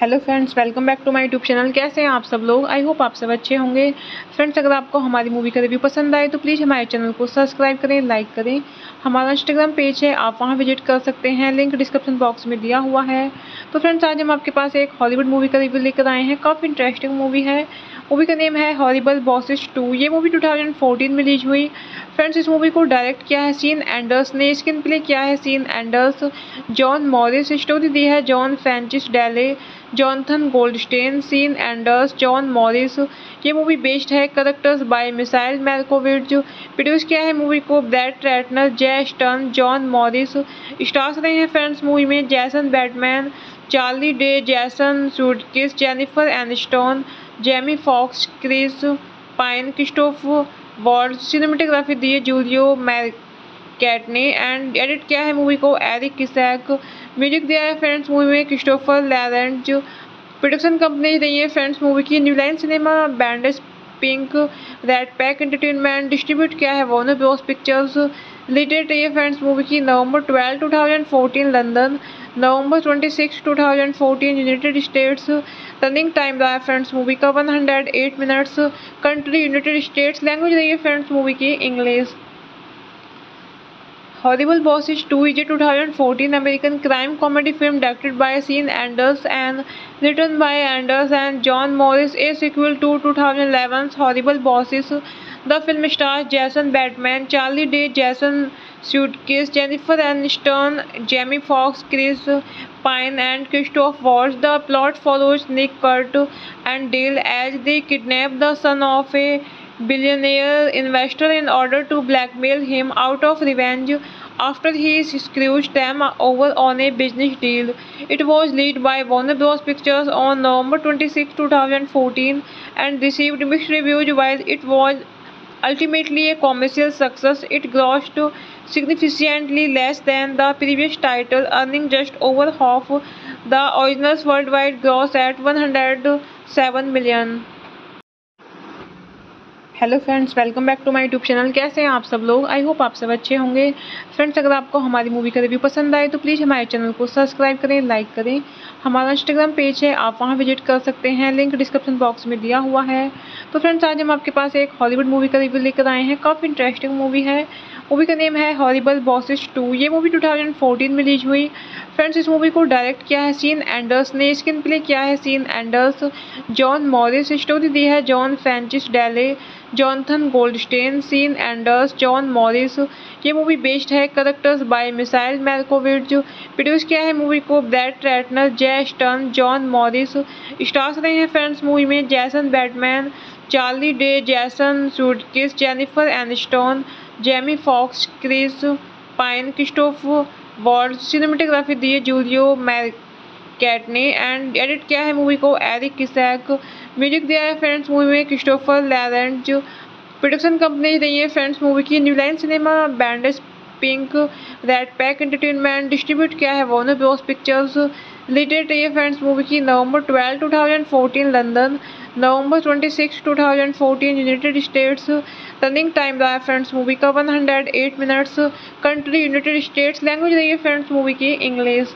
Hello friends welcome back to my YouTube channel कैसे हैं आप सब लोग आई होप आप सब अच्छे होंगे फ्रेंड्स अगर आपको हमारी मूवी का रिव्यू पसंद आए तो प्लीज़ हमारे चैनल को सब्सक्राइब करें लाइक करें हमारा इंस्टाग्राम पेज है आप वहां विजिट कर सकते हैं लिंक डिस्क्रिप्शन बॉक्स में दिया हुआ है तो फ्रेंड्स आज हम आपके पास एक हॉलीवुड मूवी का रिव्यू लेकर आए हैं काफ़ी इंटरेस्टिंग मूवी है मूवी का नेम है हॉरिबल बॉसिस टू ये मूवी 2014 में रिलीज हुई फ्रेंड्स इस मूवी को डायरेक्ट किया है सीन एंडर्स ने स्क्रीन प्ले किया है Sean Anders John Morris story दी है John Francis Daley Jonathan Goldstein Sean Anders John Morris ये मूवी बेस्ड है characters by Michael Markowitz produce किया है मूवी को bread ट्रैटनर Jay Stern John Morris stars रहे हैं फ्रेंड्स मूवी में Jason Bateman Charlie Day Jason Sudeikis Jennifer Aniston Jamie Foxx Chris Pine Christoph Waltz cinematography दी है Julio Macat ने and edit किया है मूवी को एरिक किसैक म्यूजिक दिया है फ्रेंड्स मूवी में क्रिस्टोफर जो प्रोडक्शन कंपनी रही है फ्रेंड्स मूवी की New Line cinema Benderspink RatPac entertainment distribute किया है वॉर्नर ब्रोस पिक्चर्स रिलेटेड है फ्रेंड्स मूवी की November twelve 2014 London November 26 2014 United States running time रहा है फ्रेंड्स मूवी का 108 minutes country United States language रही है फ्रेंड्स मूवी की English Horrible Boss is two is a two thousand fourteen American crime comedy film directed by Sean Anders and written by Anders and John Morris a sequel to two thousand eleven Horrible Bosses the film star Jason Bateman Charlie Day Jason suitcase. Jennifer Aniston, Jamie Fox, Chris Pine, and Christoph Waltz. The plot follows Nick, Kurt, and Dale as they kidnap the son of a billionaire investor in order to blackmail him out of revenge after he screws them over on a business deal. It was led by Warner Bros. Pictures on November 26, 2014 and received mixed reviews while it was ultimately a commercial success. It grossed significantly less than the previous title, earning just over half the original's worldwide gross at 107 million. Hello friends welcome back to my YouTube channel कैसे हैं आप सब लोग I hope आप सब अच्छे होंगे friends अगर आपको हमारी मूवी का रिव्यू पसंद आए तो प्लीज़ हमारे चैनल को सब्सक्राइब करें लाइक करें हमारा इंस्टाग्राम पेज है आप वहां विजिट कर सकते हैं लिंक डिस्क्रिप्शन बॉक्स में दिया हुआ है तो फ्रेंड्स आज हम आपके पास एक हॉलीवुड मूवी का रिव्यू लेकर आए हैं काफ़ी इंटरेस्टिंग मूवी है मूवी का नेम है हॉरिबल बॉसिस टू ये मूवी 2014 में रिलीज हुई फ्रेंड्स इस मूवी को डायरेक्ट किया है सीन एंडर्स ने स्क्रीन प्ले किया है Sean Anders John Morris story दी है John Francis Daley Jonathan Goldstein Sean Anders John Morris ये मूवी बेस्ड है characters by Michael Markowitz produce किया है मूवी को bread ट्रैटनर Jay Stern John Morris stars रहे हैं फ्रेंड्स मूवी में Jason Bateman Charlie Day Jason Sudeikis Jennifer Aniston Jamie Foxx Chris Pine Christoph Waltz cinematography दी है Julio Macat ने and edit किया है मूवी को एरिक किसैक म्यूजिक दिया है फ्रेंड्स मूवी में क्रिस्टोफर जो प्रोडक्शन कंपनी रही है फ्रेंड्स मूवी की New Line cinema Benderspink RatPac entertainment distribute किया है वॉर्नर ब्रोस पिक्चर्स रिलेटेड है फ्रेंड्स मूवी की November twelve 2014 London November 26 2014 United States running time रहा है फ्रेंड्स मूवी का 108 minutes country United States language रही है फ्रेंड्स मूवी की English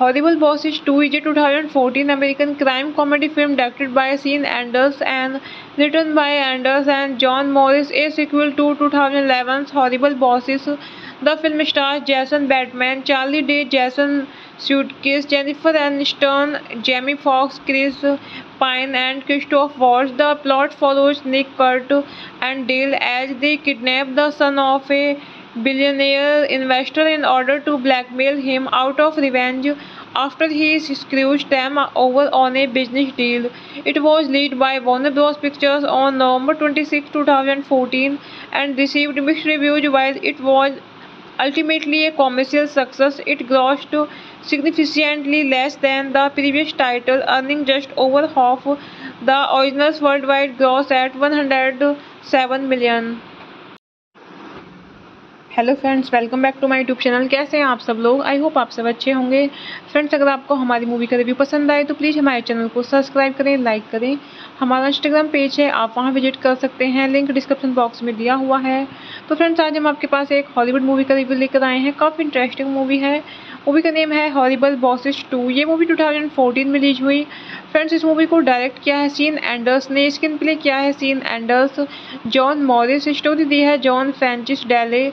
Horrible Boss is two is a two thousand fourteen American crime comedy film directed by Sean Anders and written by Anders and John Morris a sequel to two thousand eleven Horrible Bosses the film star Jason Bateman Charlie Day Jason Sudeikis Jennifer Aniston Jamie Foxx Chris Alpine and Christoph Waltz. The plot follows Nick, Kurt and Dale as they kidnap the son of a billionaire investor in order to blackmail him out of revenge after he screws them over on a business deal. It was led by Warner Bros. Pictures on November 26, 2014 and received mixed reviews while it was ultimately a commercial success. It grossed significantly less than the previous title, earning just over half the original's worldwide gross at 107 million. Hello friends welcome back to my YouTube channel कैसे हैं आप सब लोग I hope आप सब अच्छे होंगे friends अगर आपको हमारी मूवी का रिव्यू पसंद आए तो प्लीज़ हमारे चैनल को सब्सक्राइब करें लाइक करें हमारा इंस्टाग्राम पेज है आप वहां विजिट कर सकते हैं लिंक डिस्क्रिप्शन बॉक्स में दिया हुआ है तो फ्रेंड्स आज हम आपके पास एक हॉलीवुड मूवी का रिव्यू लेकर आए हैं काफ़ी इंटरेस्टिंग मूवी है मूवी का नेम है हॉरिबल बॉसिस टू ये मूवी 2014 में रिलीज हुई फ्रेंड्स इस मूवी को डायरेक्ट किया है सीन एंडर्स ने स्क्रीन प्ले किया है Sean Anders John Morris story दी है John Francis Daley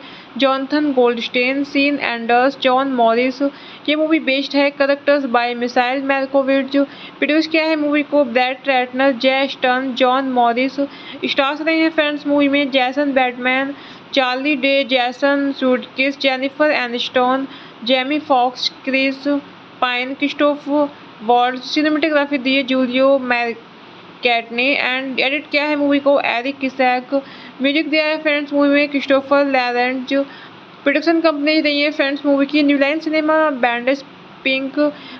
Jonathan Goldstein Sean Anders John Morris ये मूवी बेस्ड है characters by Michael Markowitz produce किया है मूवी को bread ट्रैटनर Jay Stern John Morris stars रहे हैं फ्रेंड्स मूवी में Jason Bateman Charlie Day Jason Sudeikis Jennifer Aniston Jamie Foxx Chris Pine Christoph Waltz cinematography दी है Julio Macat ने and edit किया है मूवी को एरिक किसैक म्यूजिक दिया है फ्रेंड्स मूवी में क्रिस्टोफर जो प्रोडक्शन कंपनी रही है फ्रेंड्स मूवी की New Line cinema Benderspink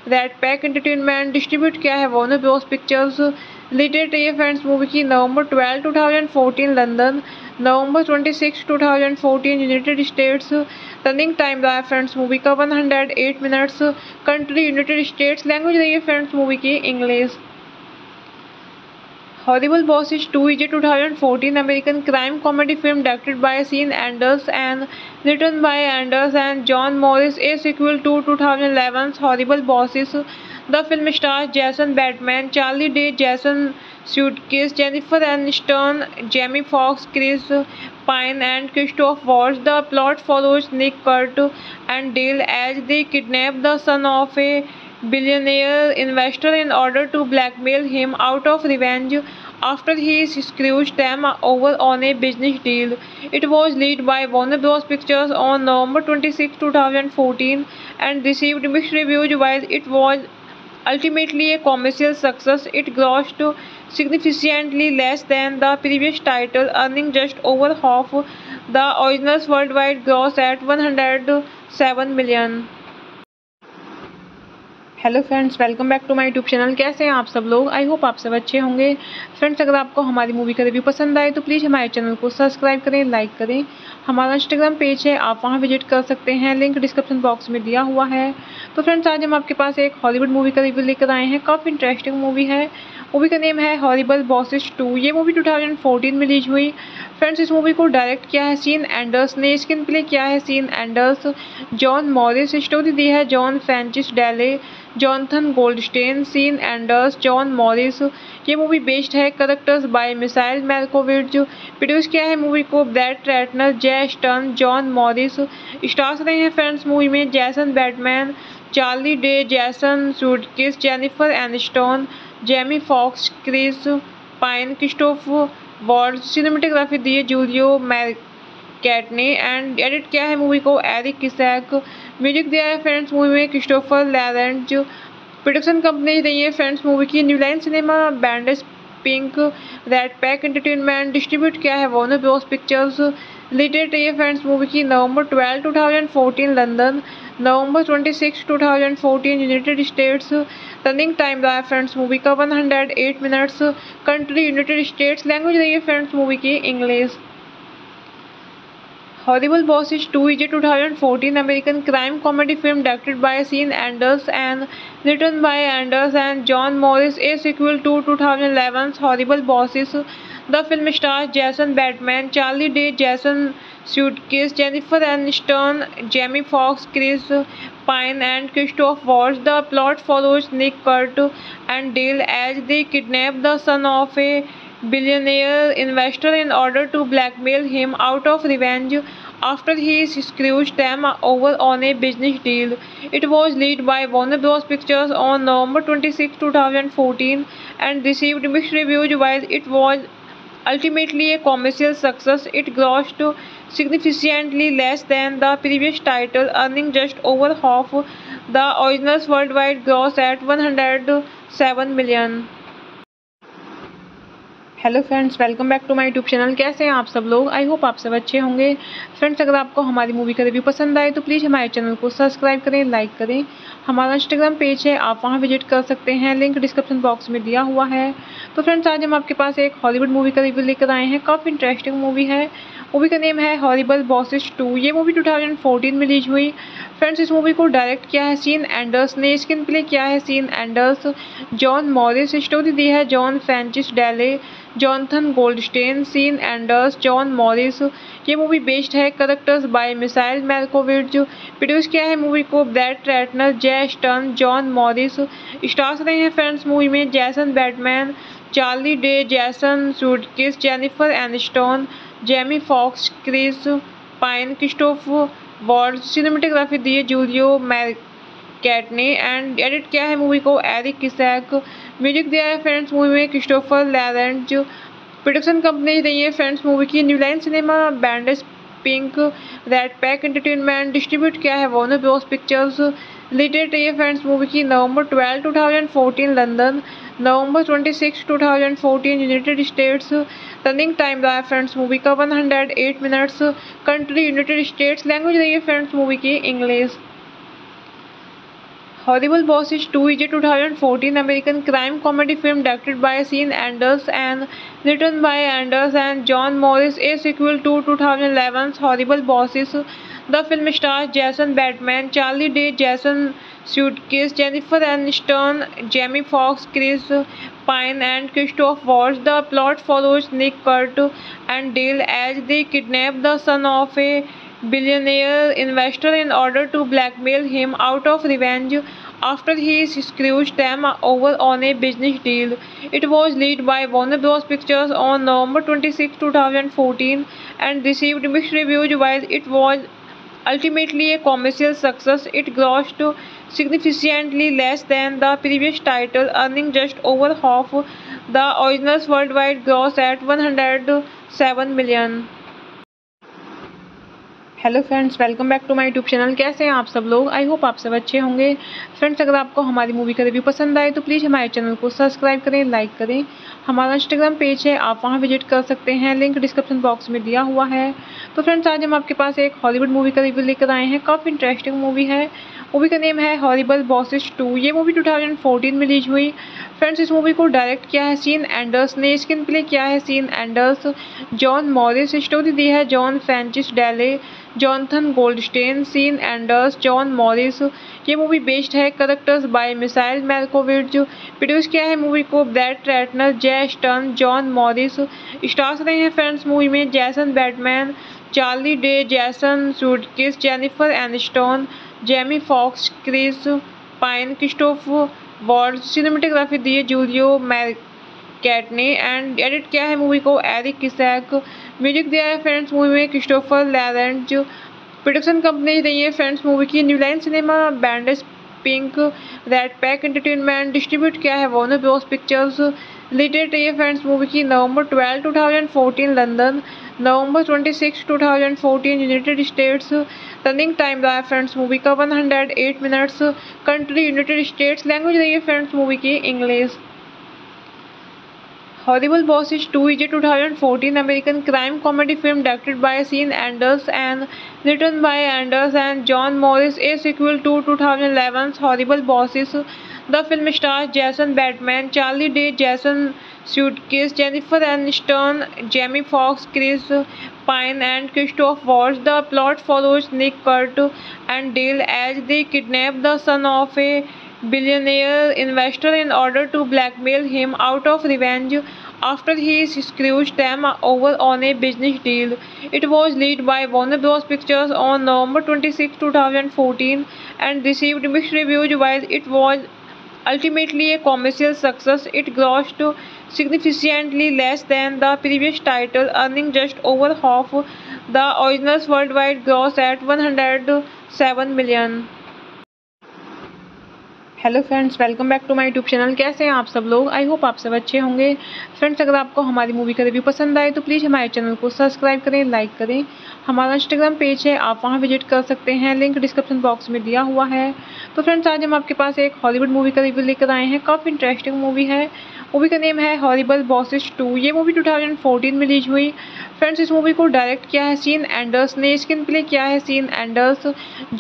RatPac entertainment distribute किया है वॉर्नर ब्रोस पिक्चर्स रिलेटेड है फ्रेंड्स मूवी की November twelve 2014 London November 26 2014 United States running time रहा है फ्रेंड्स मूवी का 108 minutes country United States language रही है फ्रेंड्स मूवी की English Horrible Boss is two is a two thousand fourteen American crime comedy film directed by Sean Anders and written by Anders and John Morris a sequel to two thousand eleven Horrible Bosses the film star Jason Bateman Charlie Day Jason Sudeikis Jennifer Aniston Jamie Foxx Chris Pine and Christoph Waltz. The plot follows Nick, Kurt and Dale as they kidnap the son of a billionaire investor in order to blackmail him out of revenge after he screws them over on a business deal. It was led by Warner Bros. Pictures on November 26, 2014 and received mixed reviews while it was ultimately a commercial success. It grossed significantly less than the previous title, earning just over half the original's worldwide gross at 107 million. Hello friends welcome back to my YouTube channel कैसे हैं आप सब लोग I hope आप सब अच्छे होंगे friends अगर आपको हमारी मूवी का रिव्यू पसंद आए तो प्लीज़ हमारे चैनल को सब्सक्राइब करें लाइक करें हमारा इंस्टाग्राम पेज है आप वहां विजिट कर सकते हैं लिंक डिस्क्रिप्शन बॉक्स में दिया हुआ है तो फ्रेंड्स आज हम आपके पास एक हॉलीवुड मूवी का रिव्यू लेकर आए हैं काफ़ी इंटरेस्टिंग मूवी है मूवी का नेम है हॉरिबल बॉसिस टू ये मूवी 2014 में रिलीज हुई फ्रेंड्स इस मूवी को डायरेक्ट किया है सीन एंडर्स ने स्क्रीन प्ले किया है Sean Anders John Morris story दी है John Francis Daley Jonathan Goldstein Sean Anders John Morris ये मूवी बेस्ड है characters by Michael Markowitz produce किया है मूवी को bread ट्रैटनर Jay Stern John Morris stars रहे हैं फ्रेंड्स मूवी में Jason Bateman Charlie Day Jason Sudeikis Jennifer Aniston Jamie Foxx Chris Pine Christoph Waltz cinematography दी है Julio Macat ने and edit किया है मूवी को एरिक किसैक म्यूजिक दिया है फ्रेंड्स मूवी में क्रिस्टोफर लैरेंज प्रोडक्शन कंपनी रही है फ्रेंड्स मूवी की New Line cinema Benderspink RatPac entertainment distribute किया है वॉर्नर ब्रोस पिक्चर्स रिलेटेड है फ्रेंड्स मूवी की November twelve two thousand fourteen London November 26, 2014 United States running time रहा है फ्रेंड्स मूवी का 108 minutes country United States language रही है friends movie की English Horrible is two is a two thousand fourteen American crime comedy film directed by Sean Anders and written by Anders and John Morris a sequel to two thousand eleven Horrible Bosses The film stars Jason Bateman, Charlie Day, Jason Sudeikis, Jennifer Aniston, Jamie Foxx, Chris Pine, and Christoph Waltz. The plot follows Nick, Kurt, and Dale as they kidnap the son of a billionaire investor in order to blackmail him out of revenge after he screws them over on a business deal. It was released by Warner Bros. Pictures on November 26, 2014 and received mixed reviews while it was ultimately a commercial success, it grossed significantly less than the previous title, earning just over half the original's worldwide gross at 107 million. Hello friends welcome back to my YouTube channel कैसे हैं आप सब लोग I hope आप सब अच्छे होंगे friends अगर आपको हमारी मूवी का रिव्यू पसंद आए तो प्लीज़ हमारे चैनल को सब्सक्राइब करें लाइक करें हमारा इंस्टाग्राम पेज है आप वहां विजिट कर सकते हैं लिंक डिस्क्रिप्शन बॉक्स में दिया हुआ है तो फ्रेंड्स आज हम आपके पास एक हॉलीवुड मूवी का रिव्यू लेकर आए हैं काफ़ी इंटरेस्टिंग मूवी है मूवी का नेम है हॉरिबल बॉसिस टू ये मूवी 2014 में रिलीज हुई फ्रेंड्स इस मूवी को डायरेक्ट किया है सीन एंडर्स ने स्क्रीन प्ले किया है Sean Anders John Morris story दी है John Francis Daley Jonathan Goldstein Sean Anders John Morris ये मूवी बेस्ड है characters by Michael Markowitz produce किया है मूवी को bread ट्रैटनर Jay Stern John Morris stars रहे हैं फ्रेंड्स मूवी में Jason Bateman Charlie Day Jason Sudeikis Jennifer Aniston Jamie Foxx Chris Pine Christoph Waltz cinematography दी है Julio Macat ने and edit किया है मूवी को एरिक किसैक म्यूजिक दिया है फ्रेंड्स मूवी में क्रिस्टोफर लैरेंज प्रोडक्शन कंपनी रही है फ्रेंड्स मूवी की New Line cinema Benderspink RatPac entertainment distribute किया है वॉर्नर ब्रोस पिक्चर्स रिलेटेड रही है फ्रेंड्स मूवी की नवंबर twelve two thousand fourteen London November twenty six two thousand fourteen United States running time रहा है फ्रेंड्स मूवी का one hundred eight minutes country United States language रही है friends movie की English Horrible Bosses 2 is a 2014 American crime comedy film directed by Sean Anders and written by Anders and John Morris, a sequel to 2011's Horrible Bosses. The film stars Jason Bateman, Charlie Day, Jason suitcase. Jennifer Aniston, Jamie Fox, Chris Pine, and Christoph Waltz. The plot follows Nick, Kurt, and Dale as they kidnap the son of a billionaire investor in order to blackmail him out of revenge after he screws them over on a business deal. It was led by Warner Bros. Pictures on November 26, 2014 and received mixed reviews while it was Ultimately, a commercial success, it grossed significantly less than the previous title, earning just over half the original's worldwide gross at 107 million. Hello friends welcome back to my YouTube channel कैसे हैं आप सब लोग I hope आप सब अच्छे होंगे friends अगर आपको हमारी मूवी का रिव्यू पसंद आए तो प्लीज़ हमारे चैनल को सब्सक्राइब करें लाइक करें हमारा इंस्टाग्राम पेज है आप वहां विजिट कर सकते हैं लिंक डिस्क्रिप्शन बॉक्स में दिया हुआ है तो फ्रेंड्स आज हम आपके पास एक हॉलीवुड मूवी का रिव्यू लेकर आए हैं काफ़ी इंटरेस्टिंग मूवी है मूवी का नेम है हॉरीबल बॉसिस टू ये मूवी टू में रिलीज हुई फ्रेंड्स इस मूवी को डायरेक्ट किया है सीन एंडर्स ने स्क्रीन प्ले किया है Sean Anders John Morris story दी है John Francis Daley Jonathan Goldstein Sean Anders John Morris ये मूवी बेस्ड है characters by Michael Markowitz produce किया है मूवी को bread ट्रैटनर Jay Stern John Morris stars रहे हैं फ्रेंड्स मूवी में Jason Bateman Charlie Day Jason Sudeikis Jennifer Aniston Jamie Foxx Chris Pine Christoph Waltz cinematography दी है Julio Macat and edit किया है movie को एरिक किसैक म्यूजिक दिया है friends movie में क्रिस्टोफर लैरेंट जो प्रोडक्शन कंपनी रही है फ्रेंड्स मूवी की New Line cinema Benderspink RatPac entertainment distribute किया है वॉर्नर ब्रोस पिक्चर्स रिलेटेड है फ्रेंड्स मूवी की November twelve two thousand fourteen London November twenty six two thousand fourteen United States running time रहा है friends movie का one hundred eight minutes country United States language रही है friends movie की English Horrible Bosses is 2 is a 2014 American crime comedy film directed by Sean Anders and written by Anders and John Morris, a sequel to 2011's Horrible Bosses. The film stars Jason Bateman, Charlie Day, Jason Suitcase, Jennifer Aniston, Jamie Foxx, Chris Pine, and Christoph Waltz. The plot follows Nick Kurt and Dale as they kidnap the son of a billionaire investor in order to blackmail him out of revenge after he screwed them over on a business deal. It was led by Warner Bros. Pictures on November 26, 2014 and received mixed reviews while it was ultimately a commercial success. It grossed significantly less than the previous title, earning just over half the original's worldwide gross at 107 million. Hello friends welcome back to my YouTube channel कैसे हैं आप सब लोग I hope आप सब अच्छे होंगे friends अगर आपको हमारी मूवी का रिव्यू पसंद आए तो प्लीज़ हमारे चैनल को सब्सक्राइब करें लाइक करें हमारा इंस्टाग्राम पेज है आप वहां विजिट कर सकते हैं लिंक डिस्क्रिप्शन बॉक्स में दिया हुआ है तो फ्रेंड्स आज हम आपके पास एक हॉलीवुड मूवी का रिव्यू लेकर आए हैं काफ़ी इंटरेस्टिंग मूवी है मूवी का नेम है हॉरीबल बॉसिस टू ये मूवी टू में रिलीज हुई फ्रेंड्स इस मूवी को डायरेक्ट किया है सीन एंडर्स ने स्क्रीन प्ले किया है Sean Anders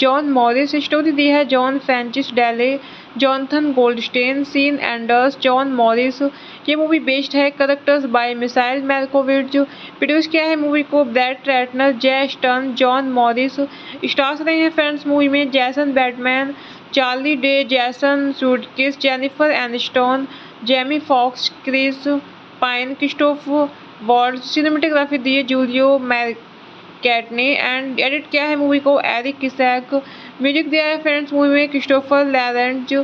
John Morris story दी है John Francis Daley Jonathan Goldstein Sean Anders John Morris ये मूवी बेस्ड है characters by Michael Markowitz produce किया है मूवी को bread ट्रैटनर Jay Stern John Morris stars रहे हैं फ्रेंड्स मूवी में Jason Bateman Charlie Day Jason Sudeikis Jennifer Aniston Jamie Foxx Chris Pine Christoph Waltz cinematography दी है Julio Macat ने and edit किया है मूवी को एरिक किसैक म्यूजिक दिया है फ्रेंड्स मूवी में क्रिस्टोफर लैलेंड जो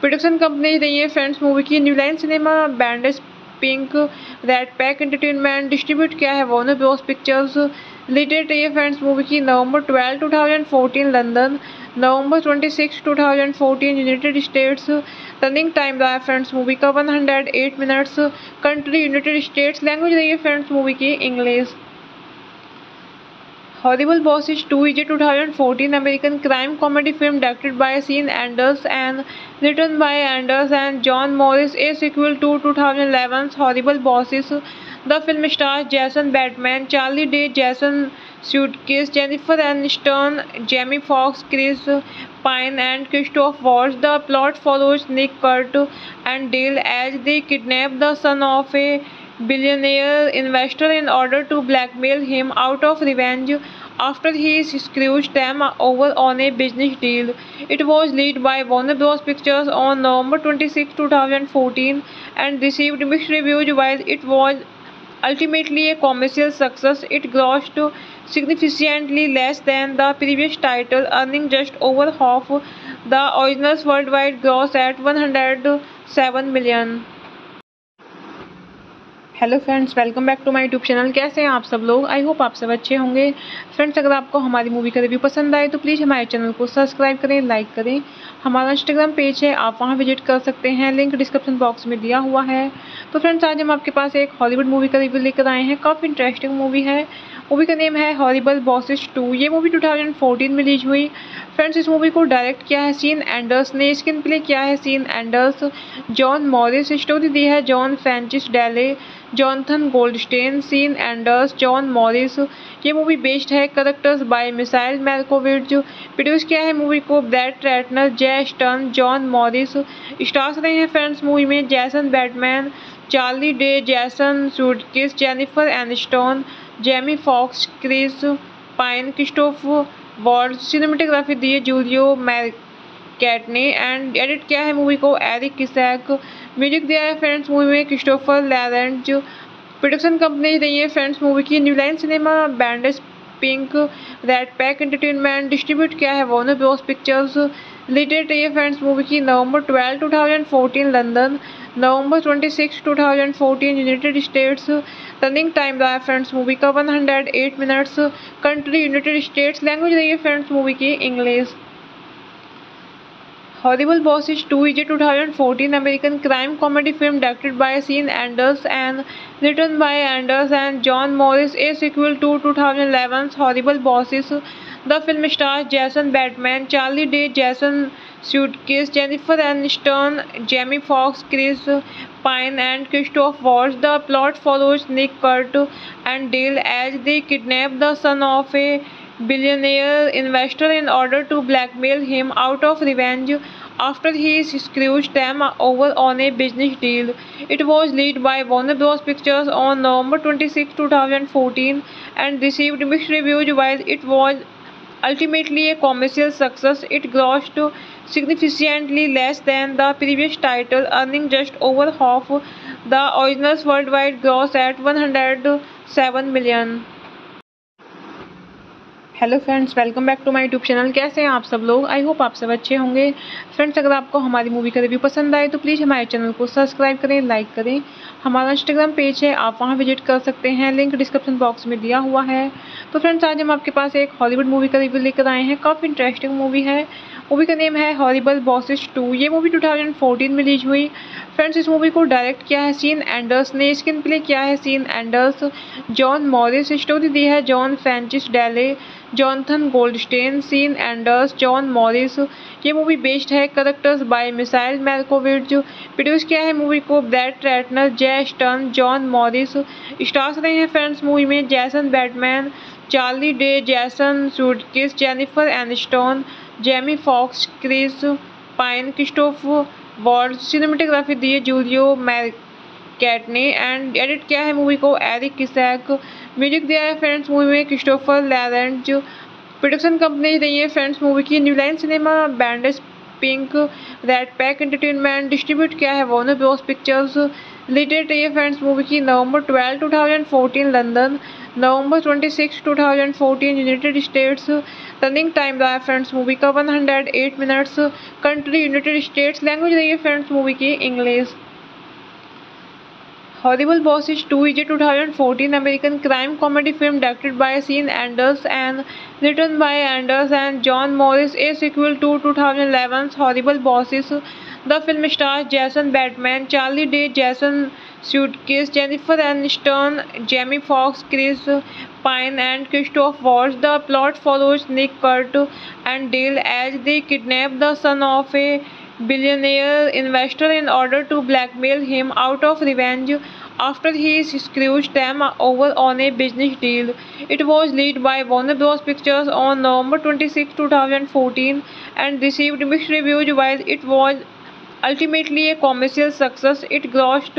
प्रोडक्शन कंपनी रही है फ्रेंड्स मूवी की New Cinema BenderSpink Rat Pack Entertainment distribute किया है वॉर्नर ब्रोस पिक्चर्स रिलेटेड है फ्रेंड्स मूवी की November twelve two thousand fourteen London November twenty six two thousand fourteen United States running time रहा है friends movie का one hundred eight minutes country United States language रही है friends movie की English Horrible Boss is 2 is a 2014 American crime comedy film directed by Sean Anders and written by Anders and John Morris, a sequel to 2011's Horrible Bosses. The film stars Jason Bateman, Charlie Day, Jason Sudeikis, Jennifer Aniston, Jamie Foxx, Chris Pine, and Christoph Waltz. The plot follows Nick, Kurt, and Dale as they kidnap the son of a billionaire investor in order to blackmail him out of revenge after he screwed them over on a business deal. It was lead by Warner Bros. Pictures on November 26, 2014 and received mixed reviews while it was ultimately a commercial success. It grossed significantly less than the previous title, earning just over half the original's worldwide gross at 107 million. Hello friends welcome back to my YouTube channel कैसे हैं आप सब लोग I hope आप सब अच्छे होंगे friends अगर आपको हमारी मूवी का रिव्यू पसंद आए तो प्लीज़ हमारे चैनल को सब्सक्राइब करें लाइक करें हमारा इंस्टाग्राम पेज है आप वहां विजिट कर सकते हैं लिंक डिस्क्रिप्शन बॉक्स में दिया हुआ है तो फ्रेंड्स आज हम आपके पास एक हॉलीवुड मूवी का रिव्यू लेकर आए हैं काफ़ी इंटरेस्टिंग मूवी है मूवी का नेम है हॉरीबल बॉसिस टू ये मूवी टू में रिलीज हुई फ्रेंड्स इस मूवी को डायरेक्ट किया है सीन एंडर्स ने स्क्रीन प्ले किया है Sean Anders John Morris story दी है John Francis Daley Jonathan Goldstein Sean Anders John Morris ये मूवी बेस्ड है characters by Michael Markowitz produce किया है मूवी को bread ट्रैटनर Jay Stern John Morris stars रहे हैं फ्रेंड्स मूवी में Jason Bateman Charlie Day Jason Sudeikis Jennifer Aniston Jamie Foxx Chris Pine Christoph Waltz cinematography दी है Julio Macat and edit किया है movie को एरिक किसैक म्यूजिक दिया है friends movie में क्रिस्टोफर लैलेंड जो प्रोडक्शन कंपनी रही है फ्रेंड्स मूवी की New Line Cinema BenderSpink Rat Pack Entertainment distribute किया है वॉर्नर ब्रोस पिक्चर्स रिलेटेड रही है फ्रेंड्स मूवी की November twelve two thousand fourteen London November twenty six two thousand fourteen United States running time रहा है friends movie का one hundred eight minutes country United States language रही है friends movie की English Horrible Bosses is 2 is a 2014 American crime comedy film directed by Sean Anders and written by Anders and John Morris, a sequel to 2011's Horrible Bosses. The film stars Jason Bateman, Charlie Day, Jason Suitcase, Jennifer Aniston, Jamie Foxx, Chris Pine, and Christoph Waltz. The plot follows Nick Kurt and Dale as they kidnap the son of a billionaire investor in order to blackmail him out of revenge after he screwed them over on a business deal. It was lead by Warner Bros. Pictures on November 26, 2014 and received mixed reviews while it was ultimately a commercial success. It grossed significantly less than the previous title, earning just over half the original's worldwide gross at 107 million. Hello friends welcome back to my YouTube channel कैसे हैं आप सब लोग I hope आप सब अच्छे होंगे friends अगर आपको हमारी मूवी का रिव्यू पसंद आए तो प्लीज़ हमारे चैनल को सब्सक्राइब करें लाइक करें हमारा इंस्टाग्राम पेज है आप वहां विजिट कर सकते हैं लिंक डिस्क्रिप्शन बॉक्स में दिया हुआ है तो फ्रेंड्स आज हम आपके पास एक हॉलीवुड मूवी का रिव्यू लेकर आए हैं काफ़ी इंटरेस्टिंग मूवी है मूवी का नेम है हॉरिबल बॉसिस टू ये मूवी 2014 में रिलीज हुई फ्रेंड्स इस मूवी को डायरेक्ट किया है सीन एंडर्स ने स्क्रीन प्ले किया है Sean Anders John Morris story दी है John Francis Daley Jonathan Goldstein Sean Anders John Morris ये मूवी बेस्ड है characters by Michael Markowitz produce किया है मूवी को bread ट्रैटनर Jay Stern John Morris stars रहे हैं फ्रेंड्स मूवी में Jason Bateman Charlie Day Jason Sudeikis Jennifer Aniston Jamie Foxx Chris Pine Christoph Waltz cinematography दी है Julio Macat ने and edit किया है मूवी को एरिक किसैक म्यूजिक दिया है फ्रेंड्स मूवी में क्रिस्टोफर लैरेंज प्रोडक्शन कंपनी रही है फ्रेंड्स मूवी की New Line Cinema BenderSpink Rat Pack Entertainment distribute किया है वॉर्नर ब्रोस पिक्चर्स रिलेटेड है फ्रेंड्स मूवी की November twelve two London November 26, 2014 United States running time रहा है फ्रेंड्स मूवी का 108 minutes country United States language रही है फ्रेंड्स मूवी की English Horrible is two is a two thousand fourteen American crime comedy film directed by Sean Anders and written by Anders and John Morris a sequel to two thousand eleven Horrible Bosses the film star Jason Bateman Charlie Day Jason suitcase. Jennifer Aniston, Jamie Fox, Chris Pine, and Christoph Waltz. The plot follows Nick, Kurt, and Dale as they kidnap the son of a billionaire investor in order to blackmail him out of revenge after he screws them over on a business deal. It was led by Warner Bros. Pictures on November 26, 2014 and received mixed reviews while it was ultimately a commercial success. It grossed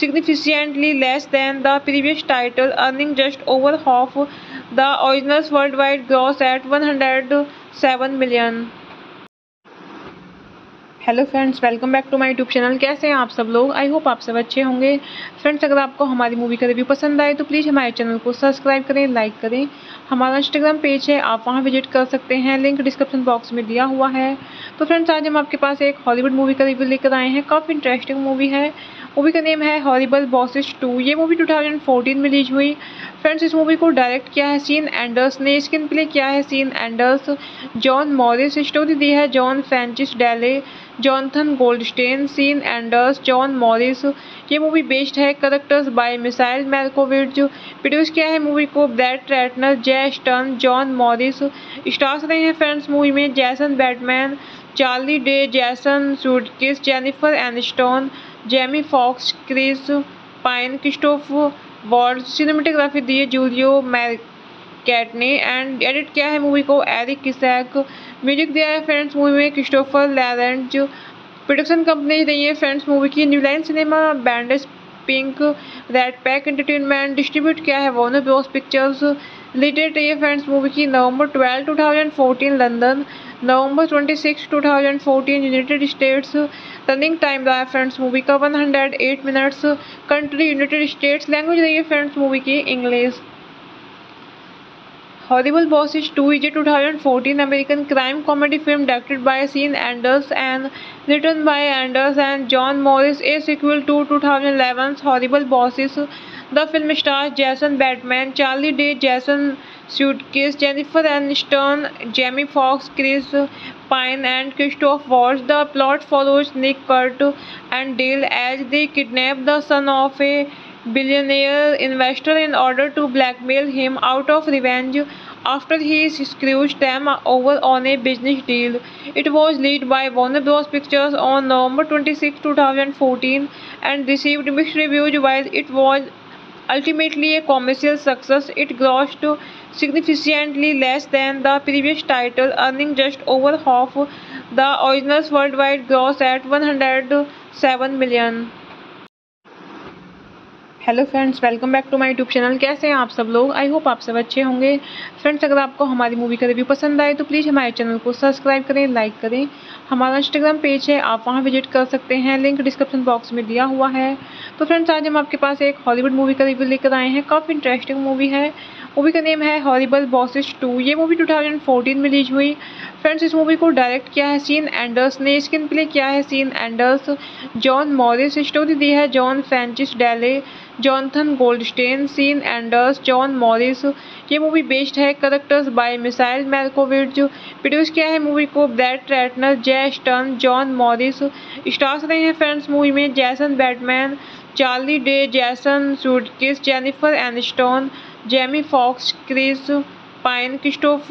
significantly less than the previous title, earning just over half the original's worldwide gross at 107 million. Hello friends welcome back to my YouTube channel कैसे हैं आप सब लोग I hope आप सब अच्छे होंगे friends अगर आपको हमारी मूवी का रिव्यू पसंद आए तो प्लीज़ हमारे चैनल को सब्सक्राइब करें लाइक करें हमारा इंस्टाग्राम पेज है आप वहां विजिट कर सकते हैं लिंक डिस्क्रिप्शन बॉक्स में दिया हुआ है तो फ्रेंड्स आज हम आपके पास एक हॉलीवुड मूवी का रिव्यू लेकर आए हैं काफ़ी इंटरेस्टिंग मूवी है मूवी का नेम है हॉरिबल बॉसिस टू ये मूवी 2014 में रिलीज हुई फ्रेंड्स इस मूवी को डायरेक्ट किया है सीन एंडर्स ने स्क्रीन प्ले किया है Sean Anders John Morris story दी है John Francis Daley Jonathan Goldstein Sean Anders John Morris ये मूवी बेस्ड है characters by Michael Markowitz produce किया है मूवी को bread ट्रैटनर Jay Stern John Morris stars रहे हैं फ्रेंड्स मूवी में Jason Bateman Charlie Day Jason Sudeikis Jennifer Aniston Jamie Foxx Chris Pine Christoph Waltz cinematography दी है Julio Macat ने and edit किया है मूवी को एरिक किसैक म्यूजिक दिया है फ्रेंड्स मूवी में क्रिस्टोफर जो प्रोडक्शन कंपनी रही है फ्रेंड्स मूवी की New Line Cinema BenderSpink Rat Pack Entertainment distribute किया है वॉर्नर ब्रोस पिक्चर्स रिलेटेड है फ्रेंड्स मूवी की November twelve 2014 London November 26 2014 United States running time रहा है फ्रेंड्स मूवी का 108 minutes country United States language रही है फ्रेंड्स मूवी की English Horrible Bosses is two is a two thousand fourteen American crime comedy film directed by Sean Anders and written by Anders and John Morris a sequel to two thousand eleven Horrible Bosses the film star Jason Bateman Charlie Day Jason Sudeikis Jennifer Aniston Jamie Foxx Chris Alpine and Christoph Waltz. The plot follows Nick, Kurt and Dale as they kidnap the son of a billionaire investor in order to blackmail him out of revenge after he screws them over on a business deal. It was led by Warner Bros. Pictures on November 26, 2014 and received mixed reviews while it was ultimately a commercial success. It grossed significantly less than the previous title, earning just over half the original's worldwide gross at 107 million. Hello friends welcome back to my YouTube channel कैसे हैं आप सब लोग I hope आप सब अच्छे होंगे friends अगर आपको हमारी मूवी का रिव्यू पसंद आए तो प्लीज़ हमारे चैनल को सब्सक्राइब करें लाइक करें हमारा इंस्टाग्राम पेज है आप वहां विजिट कर सकते हैं लिंक डिस्क्रिप्शन बॉक्स में दिया हुआ है तो फ्रेंड्स आज हम आपके पास एक हॉलीवुड मूवी का रिव्यू लेकर आए हैं काफ़ी इंटरेस्टिंग मूवी है मूवी का नेम है हॉरिबल बॉसिस टू ये मूवी 2014 में रिलीज हुई फ्रेंड्स इस मूवी को डायरेक्ट किया है सीन एंडर्स ने स्क्रीन प्ले किया है Sean Anders John Morris story दी है John Francis Daley Jonathan Goldstein Sean Anders John Morris ये मूवी बेस्ड है characters by Michael Markowitz produce किया है मूवी को bread ट्रैटनर Jay Stern John Morris stars रहे हैं फ्रेंड्स मूवी में Jason Bateman Charlie Day Jason Sudeikis Jennifer Aniston Jamie Foxx Chris Pine Christoph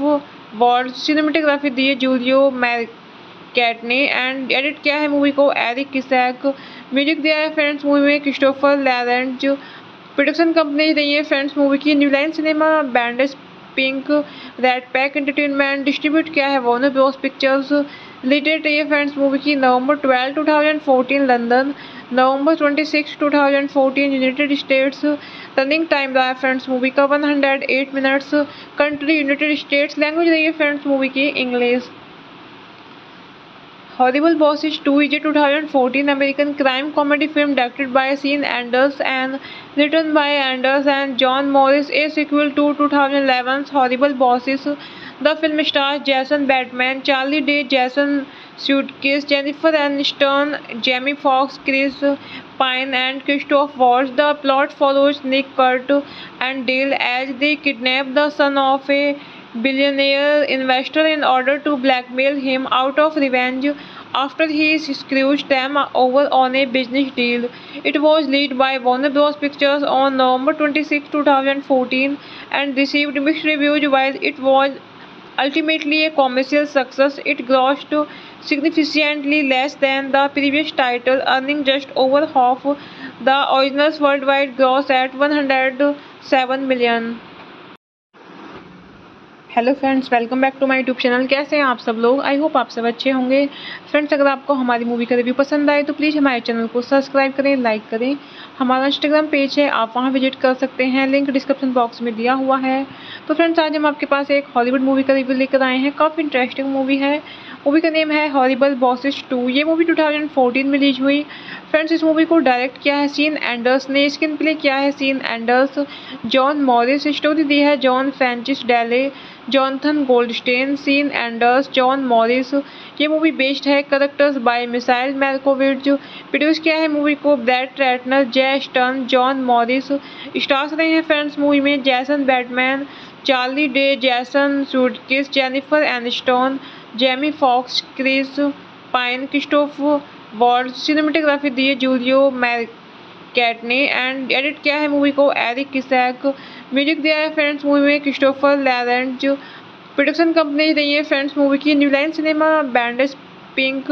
Waltz cinematography दी है Julio Macat ने and edit किया है मूवी को एरिक किसैक म्यूजिक दिया है फ्रेंड्स मूवी में क्रिस्टोफर जो प्रोडक्शन कंपनी रही है फ्रेंड्स मूवी की New Line Cinema BenderSpink Rat Pack Entertainment distribute किया है वॉर्नर ब्रोस पिक्चर्स रिलेटेड है फ्रेंड्स मूवी की November twelve 2014 London November 26 2014 United States running time रहा है फ्रेंड्स मूवी का 108 minutes country United States language रही है फ्रेंड्स मूवी की English Horrible Bosses is two is a two thousand fourteen American crime comedy film directed by Sean Anders and written by Anders and John Morris a sequel to two thousand eleven Horrible Bosses the film star Jason Bateman Charlie Day Jason Sudeikis Jennifer Aniston Jamie Foxx Chris Alpine and Christoph Waltz. The plot follows Nick, Kurt and Dale as they kidnap the son of a billionaire investor in order to blackmail him out of revenge after he screws them over on a business deal. It was led by Warner Bros. Pictures on November 26, 2014 and received mixed reviews while it was ultimately a commercial success. It grossed significantly less than the previous title, earning just over half the original's worldwide gross at 107 million. Hello friends welcome back to my YouTube channel कैसे हैं आप सब लोग I hope आप सब अच्छे होंगे friends अगर आपको हमारी मूवी का रिव्यू पसंद आए तो प्लीज़ हमारे चैनल को सब्सक्राइब करें लाइक करें हमारा इंस्टाग्राम पेज है आप वहां विजिट कर सकते हैं लिंक डिस्क्रिप्शन बॉक्स में दिया हुआ है तो फ्रेंड्स आज हम आपके पास एक हॉलीवुड मूवी का रिव्यू लेकर आए हैं काफ़ी इंटरेस्टिंग मूवी है मूवी का नेम है हॉरिबल बॉसिस टू ये मूवी 2014 में रिलीज हुई फ्रेंड्स इस मूवी को डायरेक्ट किया है सीन एंडर्स ने स्क्रीन प्ले किया है Sean Anders John Morris story दी है John Francis Daley Jonathan Goldstein Sean Anders John Morris ये मूवी बेस्ड है characters by Michael Markowitz produce किया है मूवी को bread ट्रैटनर Jay Stern John Morris stars रहे हैं फ्रेंड्स मूवी में Jason Bateman Charlie Day Jason Sudeikis Jennifer Aniston Jamie Foxx Chris Pine Christoph Waltz cinematography दी है Julio Macat ने and edit किया है मूवी को एरिक किसैक म्यूजिक दिया है फ्रेंड्स मूवी में क्रिस्टोफर जो प्रोडक्शन कंपनी रही है फ्रेंड्स मूवी की New Line Cinema BenderSpink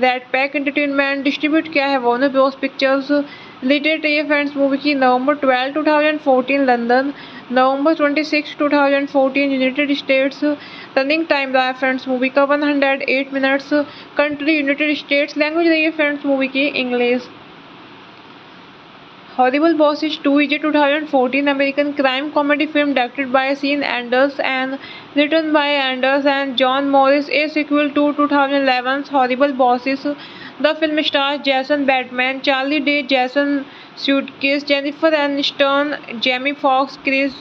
Rat Pack Entertainment distribute किया है वॉर्नर ब्रोस पिक्चर्स रिलेटेड है फ्रेंड्स मूवी की November twelve 2014 London November 26 2014 United States running time रहा है फ्रेंड्स मूवी का 108 minutes country United States language रही है फ्रेंड्स मूवी की English Horrible Bosses is two is a two thousand fourteen American crime comedy film directed by Sean Anders and written by Anders and John Morris a sequel to two thousand eleven Horrible Boss is The film stars Jason Bateman, Charlie Day, Jason Sudeikis, Jennifer Aniston, Jamie Fox, Chris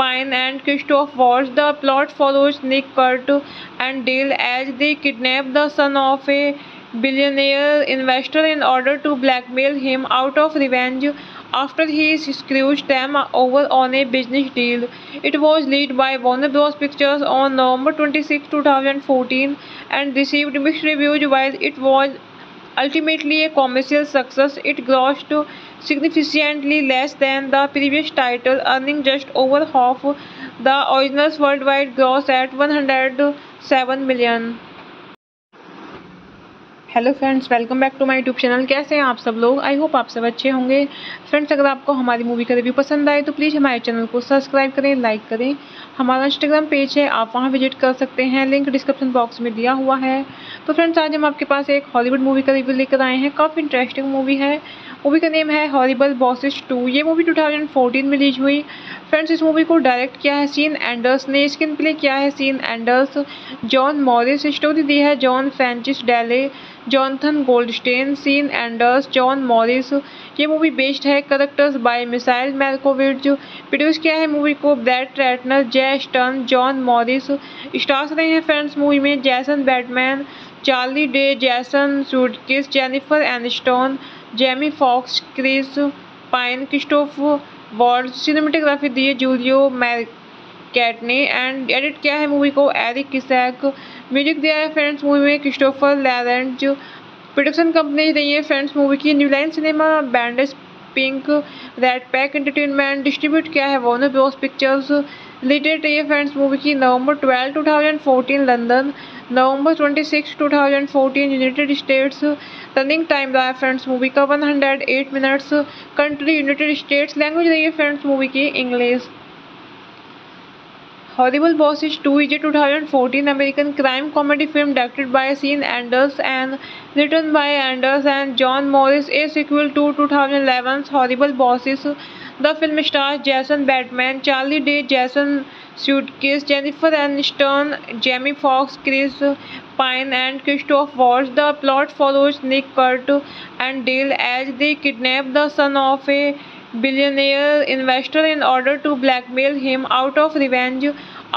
Pine, and Christoph Waltz. The plot follows Nick, Kurt, and Dale as they kidnap the son of a billionaire investor in order to blackmail him out of revenge after he screws them over on a business deal. It was released by Warner Bros. Pictures on November 26, 2014 and received mixed reviews while it was ultimately a commercial success, it grossed significantly less than the previous title, earning just over half the original's worldwide gross at 107 million. Hello friends welcome back to my YouTube channel कैसे हैं आप सब लोग I hope आप सब अच्छे होंगे friends अगर आपको हमारी मूवी का रिव्यू पसंद आए तो प्लीज़ हमारे चैनल को सब्सक्राइब करें लाइक करें हमारा इंस्टाग्राम पेज है आप वहां विजिट कर सकते हैं लिंक डिस्क्रिप्शन बॉक्स में दिया हुआ है तो फ्रेंड्स आज हम आपके पास एक हॉलीवुड मूवी का रिव्यू लेकर आए हैं काफ़ी इंटरेस्टिंग मूवी है मूवी का नेम है हॉरिबल बॉसिस टू ये मूवी 2014 में रिलीज हुई फ्रेंड्स इस मूवी को डायरेक्ट किया है सीन एंडर्स ने स्क्रीन प्ले किया है Sean Anders John Morris story दी है John Francis Daley Jonathan Goldstein Sean Anders John Morris ये मूवी बेस्ड है characters by Michael Markowitz produce किया है मूवी को bread ट्रैटनर Jay Stern John Morris stars रहे हैं फ्रेंड्स मूवी में Jason Bateman Charlie Day Jason Sudeikis Jennifer Aniston Jamie Foxx Chris Pine Christoph Waltz cinematography दी है Julio Macat cat ने and edit किया है मूवी को एरिक किसैक म्यूजिक दिया है फ्रेंड्स मूवी में क्रिस्टोफर लैरेंज प्रोडक्शन कंपनी रही है फ्रेंड्स मूवी की New Line Cinema BenderSpink Rat Pack Entertainment distribute किया है वॉर्नर ब्रोस पिक्चर्स रिलेटेड रही है फ्रेंड्स मूवी की November twelve two thousand fourteen London November 26, 2014 United States running time रहा है फ्रेंड्स मूवी का 108 minutes country United States language रही है फ्रेंड्स मूवी की English Horrible is two is a two thousand fourteen American crime comedy film directed by Sean Anders and written by Anders and John Morris a sequel to two thousand eleven Horrible Bosses the film star Jason Bateman Charlie Day Jason suitcase. Jennifer Aniston, Jamie Fox, Chris Pine, and Christoph Waltz. The plot follows Nick, Kurt, and Dale as they kidnap the son of a billionaire investor in order to blackmail him out of revenge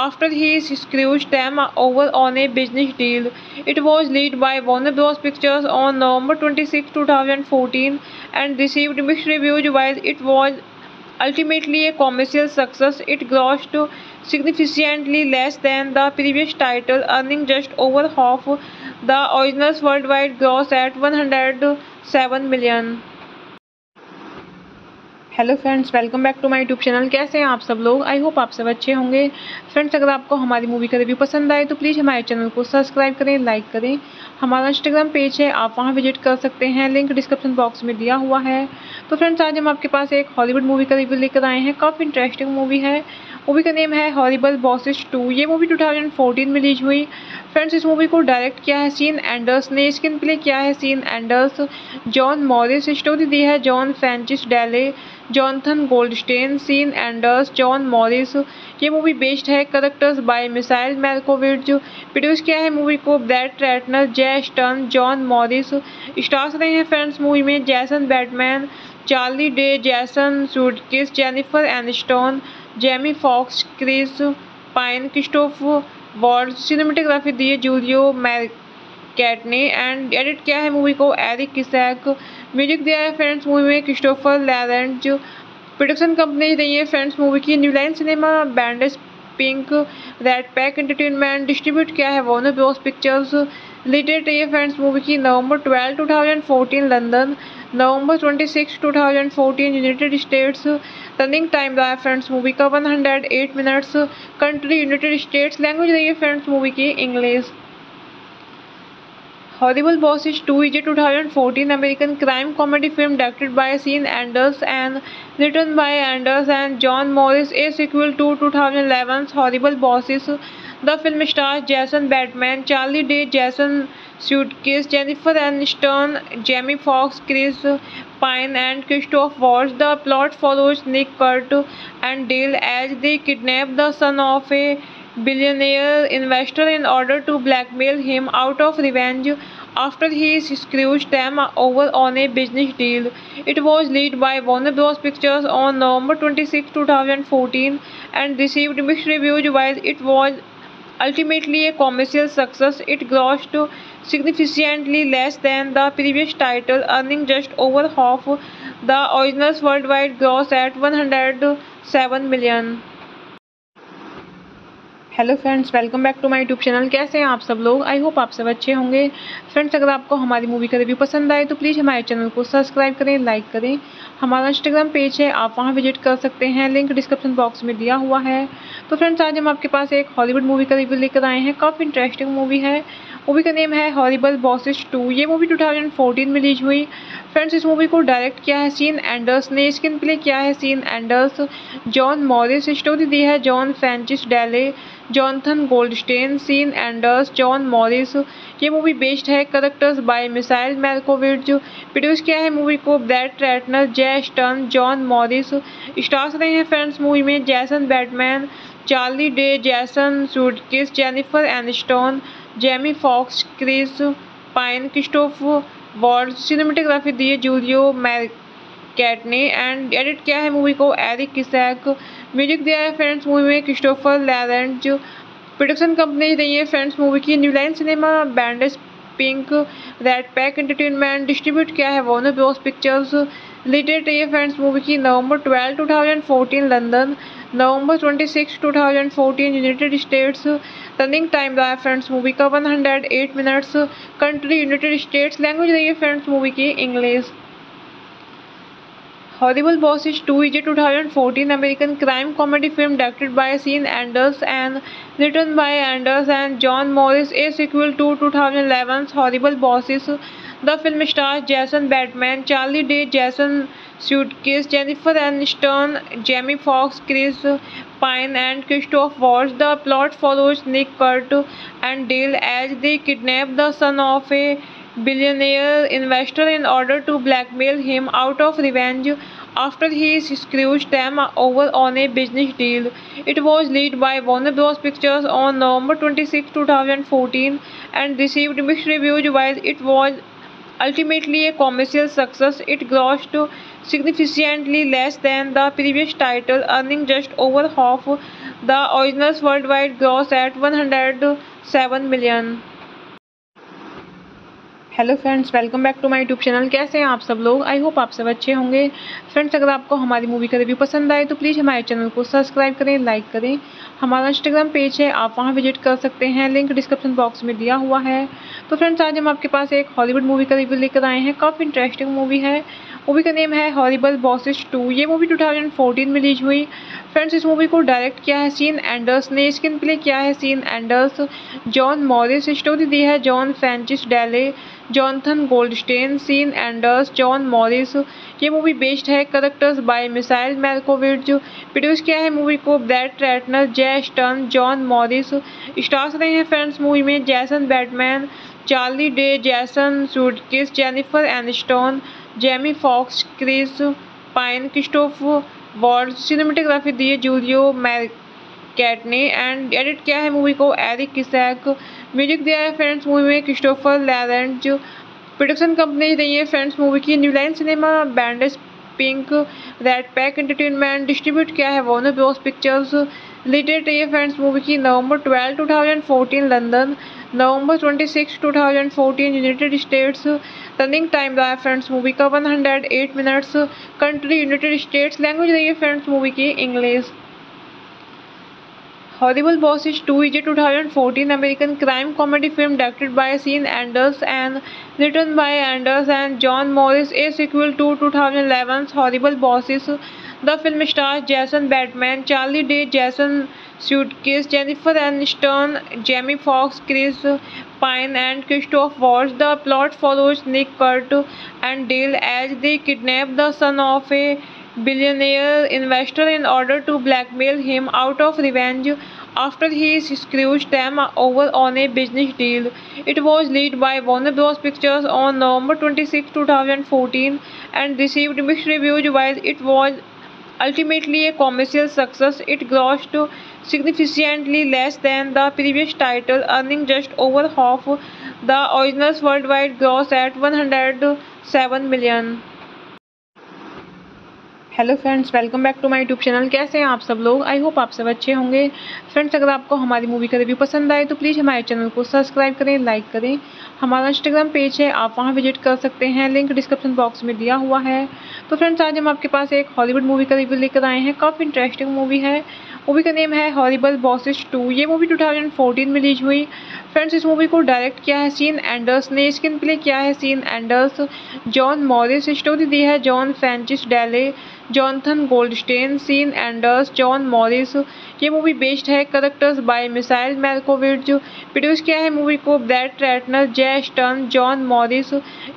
after he screws them over on a business deal. It was led by Warner Bros. Pictures on November 26, 2014 and received mixed reviews while it was ultimately a commercial success. It grossed significantly less than the previous title, earning just over half the original's worldwide gross at 107 million. Hello friends welcome back to my YouTube channel कैसे हैं आप सब लोग I hope आप सब अच्छे होंगे friends अगर आपको हमारी मूवी का रिव्यू पसंद आए तो प्लीज़ हमारे चैनल को सब्सक्राइब करें लाइक करें हमारा इंस्टाग्राम पेज है आप वहां विजिट कर सकते हैं लिंक डिस्क्रिप्शन बॉक्स में दिया हुआ है तो फ्रेंड्स आज हम आपके पास एक हॉलीवुड मूवी का रिव्यू लेकर आए हैं काफ़ी इंटरेस्टिंग मूवी है मूवी का नेम है हॉरिबल बॉसिस टू ये मूवी 2014 में रिलीज हुई फ्रेंड्स इस मूवी को डायरेक्ट किया है सीन एंडर्स ने स्क्रीन प्ले किया है Sean Anders John Morris story दी है John Francis Daley Jonathan Goldstein Sean Anders John Morris ये मूवी बेस्ड है characters by Michael Markowitz produce किया है मूवी को bread ट्रैटनर Jay Stern John Morris stars रहे हैं फ्रेंड्स मूवी में Jason Bateman Charlie Day Jason Sudeikis Jennifer Aniston Jamie Foxx Chris Pine Christoph Waltz cinematography दी है Julio Macat ने and edit किया है मूवी को एरिक किसैक म्यूजिक दिया है फ्रेंड्स मूवी में क्रिस्टोफर जो प्रोडक्शन कंपनी रही है फ्रेंड्स मूवी की New Line Cinema Benderspink RatPac entertainment distribute किया है वॉर्नर ब्रोस पिक्चर्स रिलेटेड है फ्रेंड्स मूवी की November twelve 2014 London November 26 2014 United States running time रहा है फ्रेंड्स मूवी का 108 minutes country United States language रही है फ्रेंड्स मूवी की English Horrible Bosses is two is a two thousand fourteen American crime comedy film directed by Sean Anders and written by Anders and John Morris a sequel to two thousand eleven horrible bosses the film star Jason Bateman Charlie Day Jason Sudeikis Jennifer Aniston Jamie Foxx Chris Alpine and Christoph Waltz. The plot follows Nick, Kurt and Dale as they kidnap the son of a billionaire investor in order to blackmail him out of revenge after he screws them over on a business deal. It was led by Warner Bros. Pictures on November 26, 2014 and received mixed reviews while it was ultimately a commercial success. It grossed significantly less than the previous title, earning just over half the original's worldwide gross at 107 million. Hello friends welcome back to my YouTube channel कैसे हैं आप सब लोग I hope आप सब अच्छे होंगे friends अगर आपको हमारी मूवी का रिव्यू पसंद आए तो प्लीज़ हमारे चैनल को सब्सक्राइब करें लाइक करें हमारा इंस्टाग्राम पेज है आप वहां विजिट कर सकते हैं लिंक डिस्क्रिप्शन बॉक्स में दिया हुआ है तो फ्रेंड्स आज हम आपके पास एक हॉलीवुड मूवी का रिव्यू लेकर आए हैं काफ़ी इंटरेस्टिंग मूवी है मूवी का नेम है हॉरिबल बॉसिस टू ये मूवी 2014 में रिलीज हुई फ्रेंड्स इस मूवी को डायरेक्ट किया है सीन एंडर्स ने स्क्रीन प्ले किया है Sean Anders John Morris story दी है John Francis Daley Jonathan Goldstein Sean Anders John Morris ये मूवी बेस्ड है characters by Michael Markowitz produce किया है मूवी को bread ट्रैटनर Jay Stern John Morris stars रहे हैं फ्रेंड्स मूवी में Jason Bateman Charlie Day Jason Sudeikis Jennifer Aniston Jamie Foxx Chris Pine Christoph Waltz cinematography दी है Julio Macat cat ने and edit किया है मूवी को एरिक किसैक म्यूजिक दिया है फ्रेंड्स मूवी में क्रिस्टोफर लैरेंज प्रोडक्शन कंपनी रही है फ्रेंड्स मूवी की New Line Cinema Benderspink RatPac entertainment distribute किया है वॉर्नर ब्रोस पिक्चर्स रिलेटेड रही है फ्रेंड्स मूवी की नवंबर twelve two thousand fourteen London November twenty six two thousand fourteen United States running time रहा है फ्रेंड्स मूवी का one hundred eight minutes country United States language रही है friends movie की English Horrible Bosses 2 is a 2014 American crime comedy film directed by Sean Anders and written by Anders and John Morris, a sequel to 2011's Horrible Bosses. the film stars Jason Bateman, Charlie Day, Jason Sudeikis, Jennifer Aniston, Jamie Foxx, Chris Pine, and Christoph Waltz. The plot follows Nick, Kurt, and Dale as they kidnap the son of a billionaire investor in order to blackmail him out of revenge after he screws them over on a business deal. It was released by Warner Bros. Pictures on November 26, 2014 and received mixed reviews while it was Ultimately, a commercial success, it grossed significantly less than the previous title, earning just over half the original's worldwide gross at 107 million. Hello friends welcome back to my YouTube channel कैसे हैं आप सब लोग I hope आप सब अच्छे होंगे friends अगर आपको हमारी मूवी का रिव्यू पसंद आए तो प्लीज़ हमारे चैनल को सब्सक्राइब करें लाइक करें हमारा इंस्टाग्राम पेज है आप वहां विजिट कर सकते हैं लिंक डिस्क्रिप्शन बॉक्स में दिया हुआ है तो फ्रेंड्स आज हम आपके पास एक हॉलीवुड मूवी का रिव्यू लेकर आए हैं काफ़ी इंटरेस्टिंग मूवी है मूवी का नेम है हॉरीबल बॉसिस टू ये मूवी टू में रिलीज हुई फ्रेंड्स इस मूवी को डायरेक्ट किया है सीन एंडर्स ने स्क्रीन प्ले किया है Sean Anders John Morris story दी है John Francis Daley Jonathan Goldstein Sean Anders John Morris ये मूवी बेस्ड है characters by Michael Markowitz produce किया है मूवी को bread ट्रैटनर Jay Stern John Morris stars रहे हैं फ्रेंड्स मूवी में Jason Bateman Charlie Day Jason Sudeikis Jennifer Aniston Jamie Foxx Chris Pine Christoph Waltz cinematography दी है Julio Macat and edit किया है movie को एरिक किसैक म्यूजिक दिया है friends movie में क्रिस्टोफर लैलेंड जो प्रोडक्शन कंपनी रही है फ्रेंड्स मूवी की New Cinema Benderspink RatPac entertainment distribute किया है वॉर्नर ब्रोस पिक्चर्स रिलेटेड है फ्रेंड्स मूवी की November twelve two thousand fourteen London November twenty six two thousand fourteen United States running time रहा है friends movie का one hundred eight minutes country United States language रही है friends movie की English Horrible Bosses is 2 is a 2014 American crime comedy film directed by Sean Anders and written by Anders and John Morris, a sequel to 2011's Horrible Bosses. The film stars Jason Bateman, Charlie Day, Jason Suitcase, Jennifer Aniston, Jamie Foxx, Chris Pine, and Christoph Waltz. The plot follows Nick Kurt and Dale as they kidnap the son of a billionaire investor in order to blackmail him out of revenge after he screwed them over on a business deal. It was lead by Warner Bros. Pictures on November 26, 2014 and received mixed reviews while it was ultimately a commercial success. It grossed significantly less than the previous title, earning just over half the original's worldwide gross at 107 million. Hello friends welcome back to my YouTube channel कैसे हैं आप सब लोग I hope आप सब अच्छे होंगे friends अगर आपको हमारी मूवी का रिव्यू पसंद आए तो प्लीज़ हमारे चैनल को सब्सक्राइब करें लाइक करें हमारा इंस्टाग्राम पेज है आप वहां विजिट कर सकते हैं लिंक डिस्क्रिप्शन बॉक्स में दिया हुआ है तो फ्रेंड्स आज हम आपके पास एक हॉलीवुड मूवी का रिव्यू लेकर आए हैं काफ़ी इंटरेस्टिंग मूवी है मूवी का नेम है हॉरिबल बॉसिस टू ये मूवी 2014 में रिलीज हुई फ्रेंड्स इस मूवी को डायरेक्ट किया है सीन एंडर्स ने स्क्रीन प्ले किया है Sean Anders John Morris story दी है John Francis Daley Jonathan Goldstein Sean Anders John Morris ये मूवी बेस्ड है characters by Michael Markowitz produce किया है मूवी को bread ट्रैटनर Jay Stern John Morris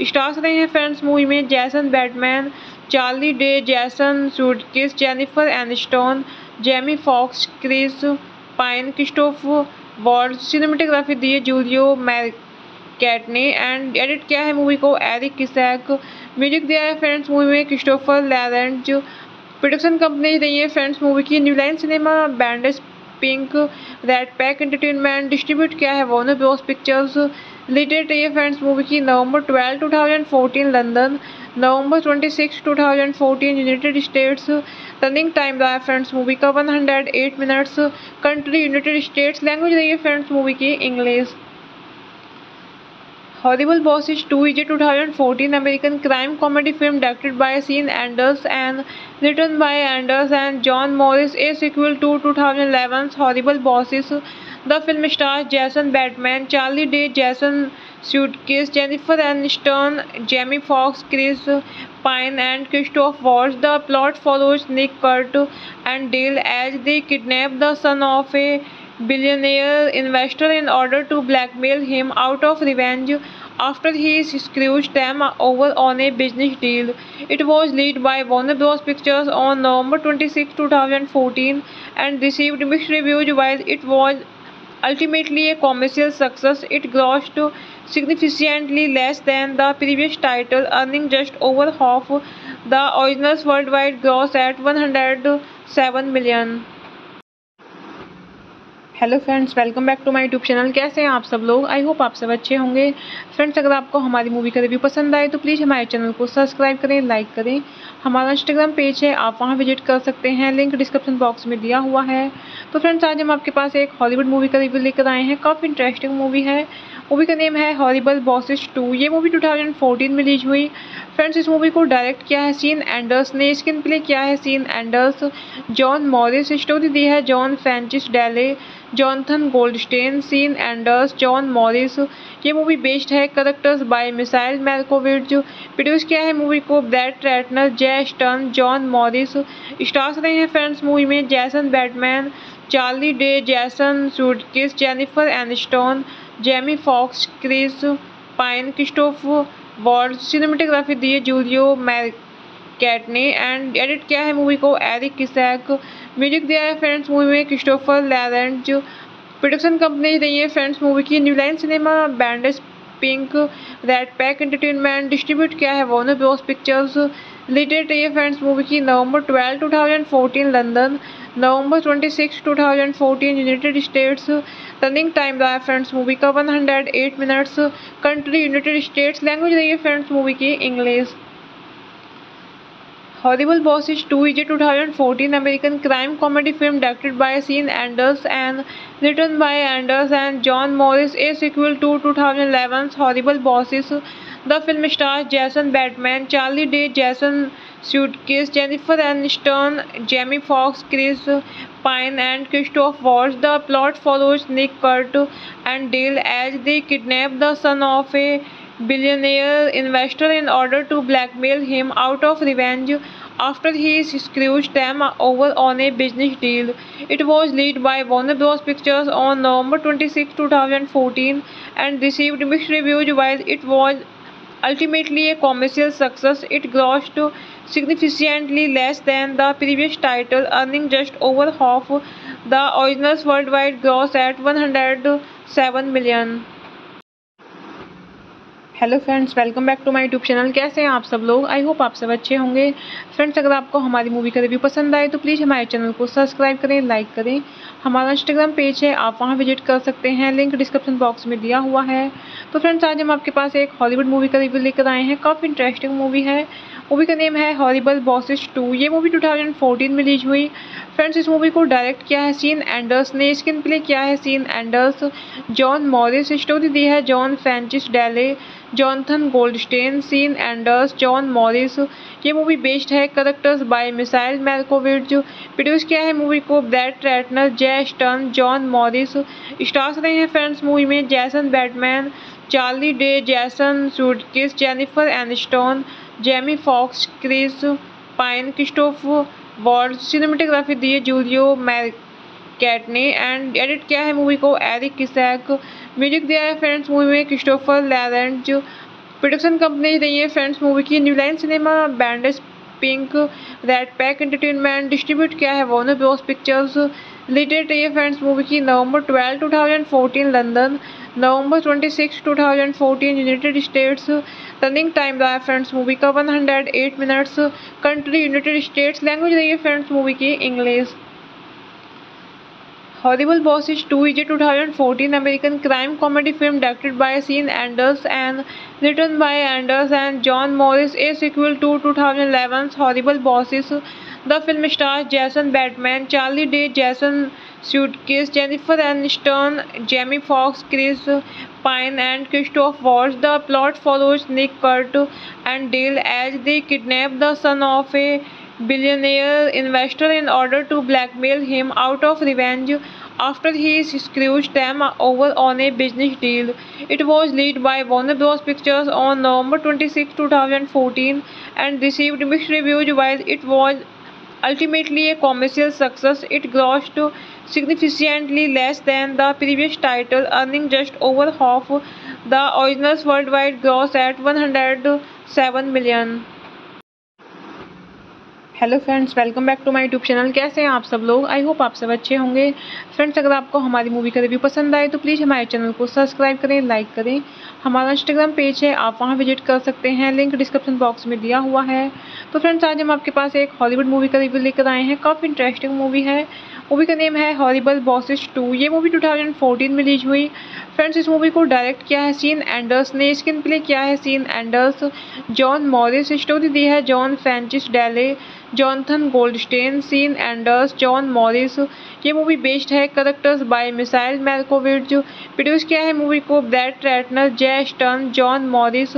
stars रहे हैं फ्रेंड्स मूवी में जैसन Bateman Charlie Day Jason Sudeikis Jennifer Aniston Jamie Foxx Chris Pine Christoph Waltz cinematography दी है जूलियो मैकेट कैट ने and edit किया है मूवी को एरिक किसैक म्यूजिक दिया है फ्रेंड्स मूवी में क्रिस्टोफर लैरेंज प्रोडक्शन कंपनी रही है फ्रेंड्स मूवी की New Line cinema बैंडस pink red pack entertainment distribute किया है वॉर्नर ब्रोस पिक्चर्स रिलेटेड रही है फ्रेंड्स मूवी की नवंबर twelve two thousand fourteen London November twenty six two thousand fourteen United States running time रहा है फ्रेंड्स मूवी का one hundred eight minutes country United States language रही है friends movie की English Horrible Bosses 2 is a 2014 American crime comedy film directed by Sean Anders and written by Anders and John Morris, a sequel to 2011's Horrible Bosses. The film stars Jason Bateman, Charlie Day, Jason suitcase. Jennifer Aniston, Jamie Fox, Chris Pine, and Christoph Waltz. The plot follows Nick, Kurt, and Dale as they kidnap the son of a billionaire investor in order to blackmail him out of revenge after he screws them over on a business deal. It was led by Warner Bros. Pictures on November 26, 2014 and received mixed reviews while it was ultimately a commercial success. It grossed significantly less than the previous title, earning just over half the original's worldwide gross at 107 million. Hello friends welcome back to my YouTube channel कैसे हैं आप सब लोग I hope आप सब अच्छे होंगे friends अगर आपको हमारी मूवी का रिव्यू पसंद आए तो प्लीज़ हमारे चैनल को सब्सक्राइब करें लाइक करें हमारा इंस्टाग्राम पेज है आप वहां विजिट कर सकते हैं लिंक डिस्क्रिप्शन बॉक्स में दिया हुआ है तो फ्रेंड्स आज हम आपके पास एक हॉलीवुड मूवी का रिव्यू लेकर आए हैं काफ़ी इंटरेस्टिंग मूवी है मूवी का नेम है हॉरिबल बॉसिस टू ये मूवी 2014 में रिलीज हुई फ्रेंड्स इस मूवी को डायरेक्ट किया है सीन एंडर्स ने स्क्रीन प्ले किया है Sean Anders John Morris story दी है John Francis Daley Jonathan Goldstein Sean Anders John Morris ये मूवी बेस्ड है characters by Michael Markowitz produce किया है मूवी को bread ट्रैटनर Jay Stern John Morris stars रहे हैं फ्रेंड्स मूवी में Jason Bateman Charlie Day Jason Sudeikis Jennifer Aniston Jamie Foxx Chris Pine Christoph Waltz cinematography दी है Julio Macat ने and edit किया है मूवी को एरिक किसैक म्यूजिक दिया है फ्रेंड्स मूवी में क्रिस्टोफर जो प्रोडक्शन कंपनी रही है फ्रेंड्स मूवी की New Line Cinema Benderspink RatPac entertainment distribute किया है वॉर्नर ब्रोस पिक्चर्स रिलेटेड रही है फ्रेंड्स मूवी की November twelve two thousand fourteen London November twenty six two thousand fourteen United States running time रहा है friends movie का 108 minutes country United States language रही है फ्रेंड्स मूवी की English horrible boss is two is a two thousand fourteen American crime comedy film directed by Sean Anders and written by Anders and John Morris a sequel to two thousand eleven horrible bosses the film star Jason Bateman Charlie Day Jason Sudeikis Jennifer Aniston Jamie Foxx Chris Alpine and Christoph Waltz. The plot follows Nick, Kurt and Dale as they kidnap the son of a billionaire investor in order to blackmail him out of revenge after he screws them over on a business deal. It was led by Warner Bros. Pictures on November 26, 2014 and received mixed reviews while it was ultimately a commercial success. It grossed significantly less than the previous title, earning just over half the original's worldwide gross at 107 million. Hello friends welcome back to my YouTube channel कैसे हैं आप सब लोग I hope आप सब अच्छे होंगे friends अगर आपको हमारी मूवी का रिव्यू पसंद आए तो प्लीज़ हमारे चैनल को सब्सक्राइब करें लाइक करें हमारा इंस्टाग्राम पेज है आप वहां विजिट कर सकते हैं लिंक डिस्क्रिप्शन बॉक्स में दिया हुआ है तो फ्रेंड्स आज हम आपके पास एक हॉलीवुड मूवी का रिव्यू लेकर आए हैं काफ़ी इंटरेस्टिंग मूवी है मूवी का नेम है हॉरिबल बॉसिस टू ये मूवी 2014 में रिलीज हुई फ्रेंड्स इस मूवी को डायरेक्ट किया है सीन एंडर्स ने स्क्रीन प्ले किया है Sean Anders John Morris story दी है John Francis Daley Jonathan Goldstein Sean Anders John Morris ये मूवी बेस्ड है characters by Michael Markowitz produce किया है मूवी को bread ट्रैटनर Jay Stern John Morris stars रहे हैं फ्रेंड्स मूवी में Jason Bateman Charlie Day Jason Sudeikis Jennifer Aniston Jamie Foxx Chris Pine Christoph Waltz cinematography दी है Julio Macat ने and edit किया है मूवी को एरिक किसैक म्यूजिक दिया है फ्रेंड्स मूवी में क्रिस्टोफर जो प्रोडक्शन कंपनी रही है फ्रेंड्स मूवी की New Line Cinema Benderspink RatPac entertainment distribute किया है वॉर्नर ब्रोस पिक्चर्स रिलेटेड रही है फ्रेंड्स मूवी की November twelve two thousand fourteen London November twenty six two thousand fourteen United States running time रहा है friends movie का 108 minutes country United States language रही है फ्रेंड्स मूवी की English horrible boss is two is a two thousand fourteen American crime comedy film directed by Sean Anders and written by Anders and John Morris a sequel to two thousand eleven horrible bosses the film star Jason Bateman Charlie Day Jason Sudeikis Jennifer Aniston Jamie Foxx Chris Alpine and Christoph Waltz. The plot follows Nick, Kurt and Dale as they kidnap the son of a billionaire investor in order to blackmail him out of revenge after he screws them over on a business deal. It was led by Warner Bros. Pictures on November 26, 2014 and received mixed reviews while it was ultimately a commercial success. It grossed significantly less than the previous title, earning just over half the original's worldwide gross at 107 million. Hello friends welcome back to my YouTube channel कैसे हैं आप सब लोग I hope आप सब अच्छे होंगे friends अगर आपको हमारी मूवी का रिव्यू पसंद आए तो प्लीज़ हमारे चैनल को सब्सक्राइब करें लाइक करें हमारा इंस्टाग्राम पेज है आप वहां विजिट कर सकते हैं लिंक डिस्क्रिप्शन बॉक्स में दिया हुआ है तो फ्रेंड्स आज हम आपके पास एक हॉलीवुड मूवी का रिव्यू लेकर आए हैं काफ़ी इंटरेस्टिंग मूवी है मूवी का नेम है हॉरिबल बॉसिस टू ये मूवी 2014 में रिलीज हुई फ्रेंड्स इस मूवी को डायरेक्ट किया है सीन एंडर्स ने स्क्रीन प्ले किया है Sean Anders John Morris story दी है John Francis Daley Jonathan Goldstein Sean Anders John Morris ये मूवी बेस्ड है characters by Michael Markowitz produce किया है मूवी को bread ट्रैटनर Jay Stern John Morris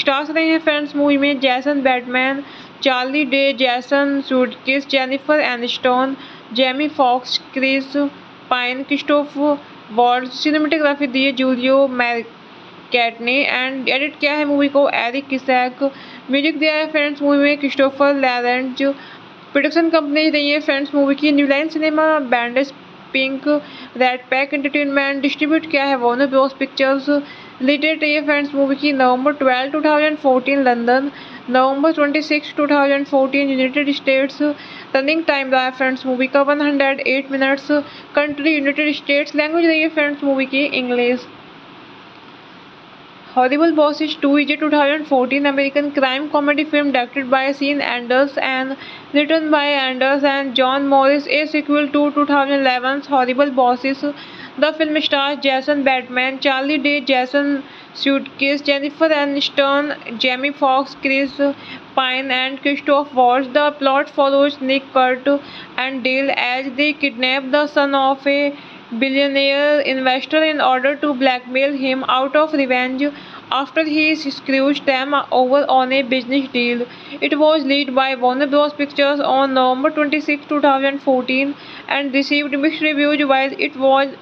stars रहे हैं फ्रेंड्स मूवी में Jason Bateman Charlie Day Jason Sudeikis Jennifer Aniston Jamie Foxx Chris Pine Christoph Waltz cinematography दी है Julio Macat ने and edit किया है मूवी को एरिक किसैक म्यूजिक दिया है फ्रेंड्स मूवी में क्रिस्टोफर जो प्रोडक्शन कंपनी रही है फ्रेंड्स मूवी की New Line Cinema Benderspink RatPac entertainment distribute किया है वॉर्नर ब्रोस पिक्चर्स रिलेटेड है फ्रेंड्स मूवी की November twelve two thousand London November twenty six two thousand fourteen United States running time रहा है friends movie का 108 minutes country United States language रही है friends movie की English Horrible Bosses two is a two thousand fourteen American crime comedy film directed by Sean Anders and written by Anders and John Morris a sequel to two thousand eleven Horrible Boss is The film stars Jason Bateman, Charlie Day, Jason Sudeikis, Jennifer Aniston, Jamie Foxx, Chris Pine, and Christoph Waltz. The plot follows Nick, Kurt, and Dale as they kidnap the son of a billionaire investor in order to blackmail him out of revenge after he screws them over on a business deal. It was released by Warner Bros. Pictures on November 26, 2014 and received mixed reviews while it was